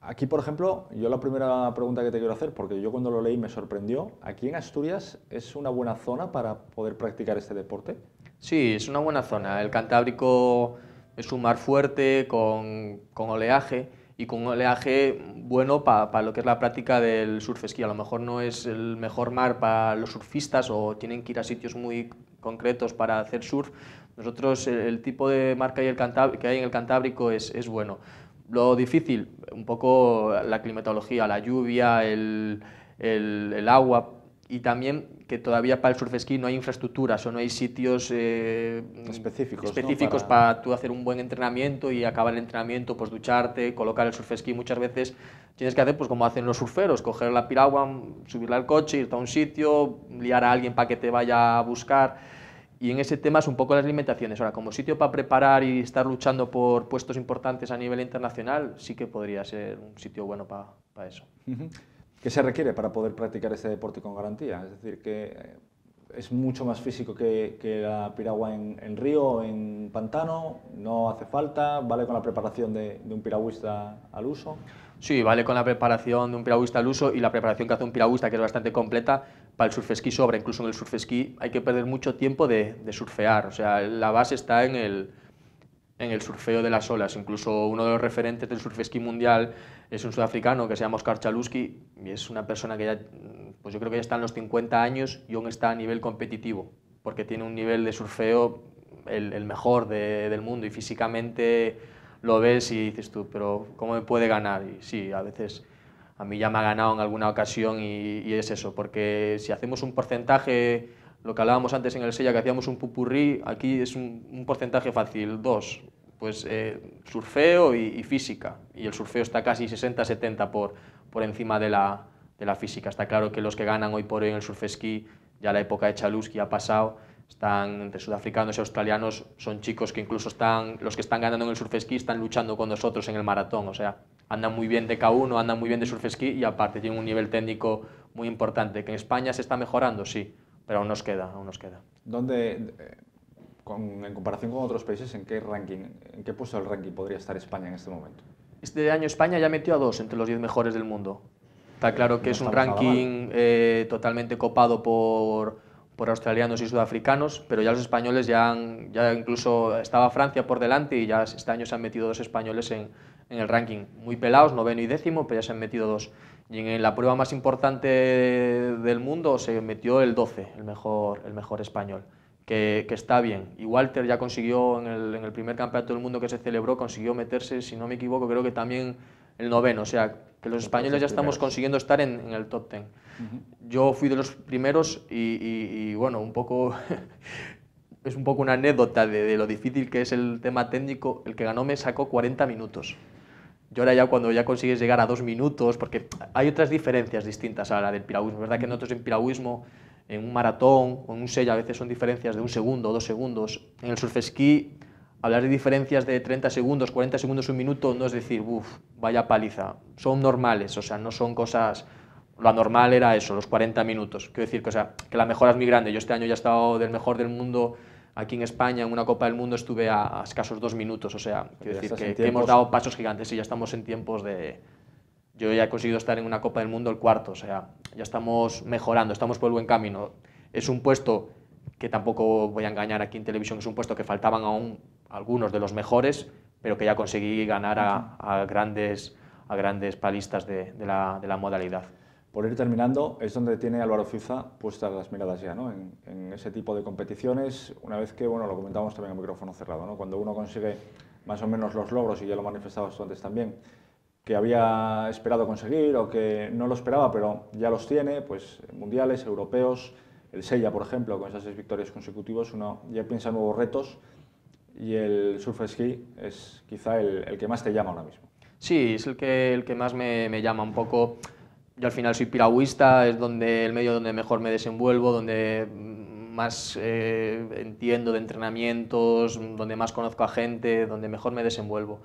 Aquí, por ejemplo, yo la primera pregunta que te quiero hacer, porque yo cuando lo leí me sorprendió, ¿aquí en Asturias es una buena zona para poder practicar este deporte? Sí, es una buena zona. El Cantábrico es un mar fuerte, con, con oleaje y con oleaje bueno para lo que es la práctica del surf esquí. A lo mejor no es el mejor mar para los surfistas o tienen que ir a sitios muy concretos para hacer surf. Nosotros el, tipo de mar que hay, en el Cantábrico es, es bueno. Lo difícil, un poco la climatología, la lluvia, el- el agua y también que todavía para el surf esquí no hay infraestructuras o no hay sitios eh, Específicos, ¿no? específicos Para- para... tú hacer un buen entrenamiento y acabar el entrenamiento, pues ducharte, colocar el surf esquí. Muchas veces tienes que hacer pues como hacen los surferos, coger la piragua, subirla al coche, irte a un sitio, liar a alguien para que te vaya a buscar. Y en ese tema es un poco las limitaciones. Ahora, como sitio para preparar y estar luchando por puestos importantes a nivel internacional, sí que podría ser un sitio bueno para eso. Ujú. ¿Qué se requiere para poder practicar este deporte con garantía? Es decir, que eh, es mucho más físico que, que la piragua en, en río en pantano, no hace falta, vale con la preparación de, de un piragüista al uso. Sí, vale con la preparación de un piragüista al uso y la preparación que hace un piragüista, que es bastante completa, para el surf esquí sobra. Incluso en el surf esquí hay que perder mucho tiempo de, de surfear. O sea, la base está en el, en el surfeo de las olas. Incluso uno de los referentes del surf esquí mundial es un sudafricano que se llama Oscar Chaluski y es una persona que ya, pues yo creo que ya está en los 50 años y aún está a nivel competitivo, porque tiene un nivel de surfeo el, mejor de- del mundo y físicamente lo ves y dices tú, pero ¿cómo me puede ganar? Y sí, a veces a mí ya me ha ganado en alguna ocasión y, y es eso, porque si hacemos un porcentaje lo que hablábamos antes en el Sella, que hacíamos un pupurrí, aquí es un, porcentaje fácil, dos, pues eh, surfeo y, física, y el surfeo está casi 60-70 por, por encima de la, de la física. Está claro que los que ganan hoy por hoy en el surf esquí, ya la época de Chaluski ha pasado, están entre sudafricanos y australianos, son chicos que incluso están, los que están ganando en el surf esquí están luchando con nosotros en el maratón, o sea, andan muy bien de K1, andan muy bien de surf esquí y aparte tienen un nivel técnico muy importante. ¿Que en España se está mejorando? Sí, pero aún nos queda, aún nos queda. ¿Dónde, eh, con, en comparación con otros países, en qué ranking, en qué puesto del ranking podría estar España en este momento? Este año España ya metió a dos entre los diez mejores del mundo. Está claro que es un ranking eh, totalmente copado por, por, australianos y sudafricanos, pero ya los españoles ya, han, ya incluso estaba Francia por delante y ya este año se han metido dos españoles en, en, el ranking. Muy pelados, noveno y décimo, pero ya se han metido dos. Y en la prueba más importante del mundo se metió el 12, el mejor, el mejor español. Que, que, está bien. Y Walter ya consiguió en el, en el primer campeonato del mundo que se celebró, consiguió meterse, si no me equivoco, creo que también el noveno. O sea, que los españoles ya estamos consiguiendo estar en, el top ten. Yo fui de los primeros y, bueno, un poco es un poco una anécdota de, lo difícil que es el tema técnico. El que ganó me sacó 40 minutos. Yo ahora ya cuando ya consigues llegar a dos minutos, porque hay otras diferencias distintas a la del piragüismo. ¿Verdad que nosotros en piragüismo, en un maratón o en un sello a veces son diferencias de un segundo o dos segundos? En el surf ski hablar de diferencias de 30 segundos, 40 segundos, un minuto, no es decir, uff, vaya paliza. Son normales, o sea, no son cosas... Lo normal era eso, los 40 minutos. Quiero decir que, o sea, que la mejora es muy grande. Yo este año ya he estado del mejor del mundo aquí en España, en una Copa del Mundo estuve a, escasos dos minutos. O sea, quiero decir que, hemos dado pasos gigantes y ya estamos en tiempos de... Yo ya he conseguido estar en una Copa del Mundo el cuarto, o sea, ya estamos mejorando, estamos por el buen camino. Es un puesto que tampoco voy a engañar aquí en televisión, es un puesto que faltaban aún algunos de los mejores, pero que ya conseguí ganar a, grandes, a grandes palistas de, la, de, la, modalidad. Por ir terminando, es donde tiene Álvaro Fiza puestas las miradas ya, ¿no? En, ese tipo de competiciones, una vez que, bueno, lo comentamos también en micrófono cerrado, ¿no? Cuando uno consigue más o menos los logros, y ya lo manifestabas tú antes también, que había esperado conseguir o que no lo esperaba, pero ya los tiene, pues mundiales, europeos, el Sella, por ejemplo, con esas seis victorias consecutivas, uno ya piensa en nuevos retos y el surf ski es quizá el, que más te llama ahora mismo. Sí, es el que, el que más me, me, llama un poco. Yo al final soy piragüista, es donde el medio donde mejor me desenvuelvo, donde más eh, entiendo de entrenamientos, donde más conozco a gente, donde mejor me desenvuelvo.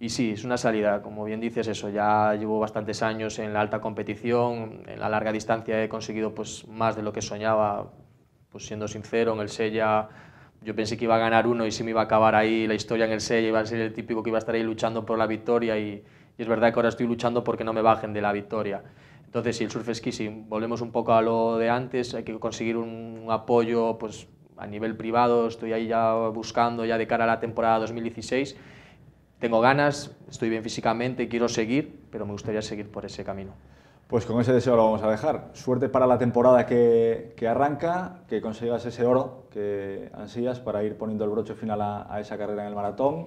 Y sí, es una salida, como bien dices eso, ya llevo bastantes años en la alta competición, en la larga distancia he conseguido pues más de lo que soñaba, pues siendo sincero, en el Sella yo pensé que iba a ganar uno y si me iba a acabar ahí la historia en el Sella, iba a ser el típico que iba a estar ahí luchando por la victoria y, es verdad que ahora estoy luchando porque no me bajen de la victoria. Entonces, si el surf si volvemos un poco a lo de antes, hay que conseguir un apoyo pues, a nivel privado, estoy ahí ya buscando ya de cara a la temporada 2016 tengo ganas, estoy bien físicamente quiero seguir, pero me gustaría seguir por ese camino. Pues con ese deseo lo vamos a dejar. Suerte para la temporada que, que arranca, que consigas ese oro que ansías para ir poniendo el broche final a, esa carrera en el maratón,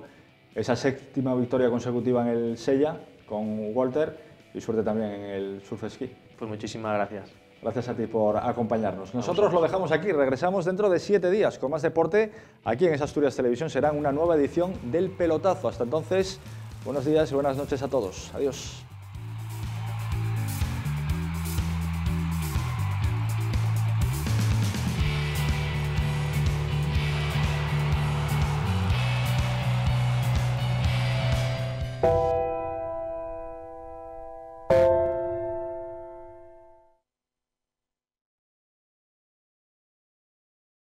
esa séptima victoria consecutiva en el Sella con Walter y suerte también en el surf ski. Pues muchísimas gracias. Gracias a ti por acompañarnos. Nosotros lo dejamos aquí, regresamos dentro de siete días con más deporte. Aquí en Asturias Televisión será una nueva edición del Pelotazo. Hasta entonces, buenos días y buenas noches a todos. Adiós.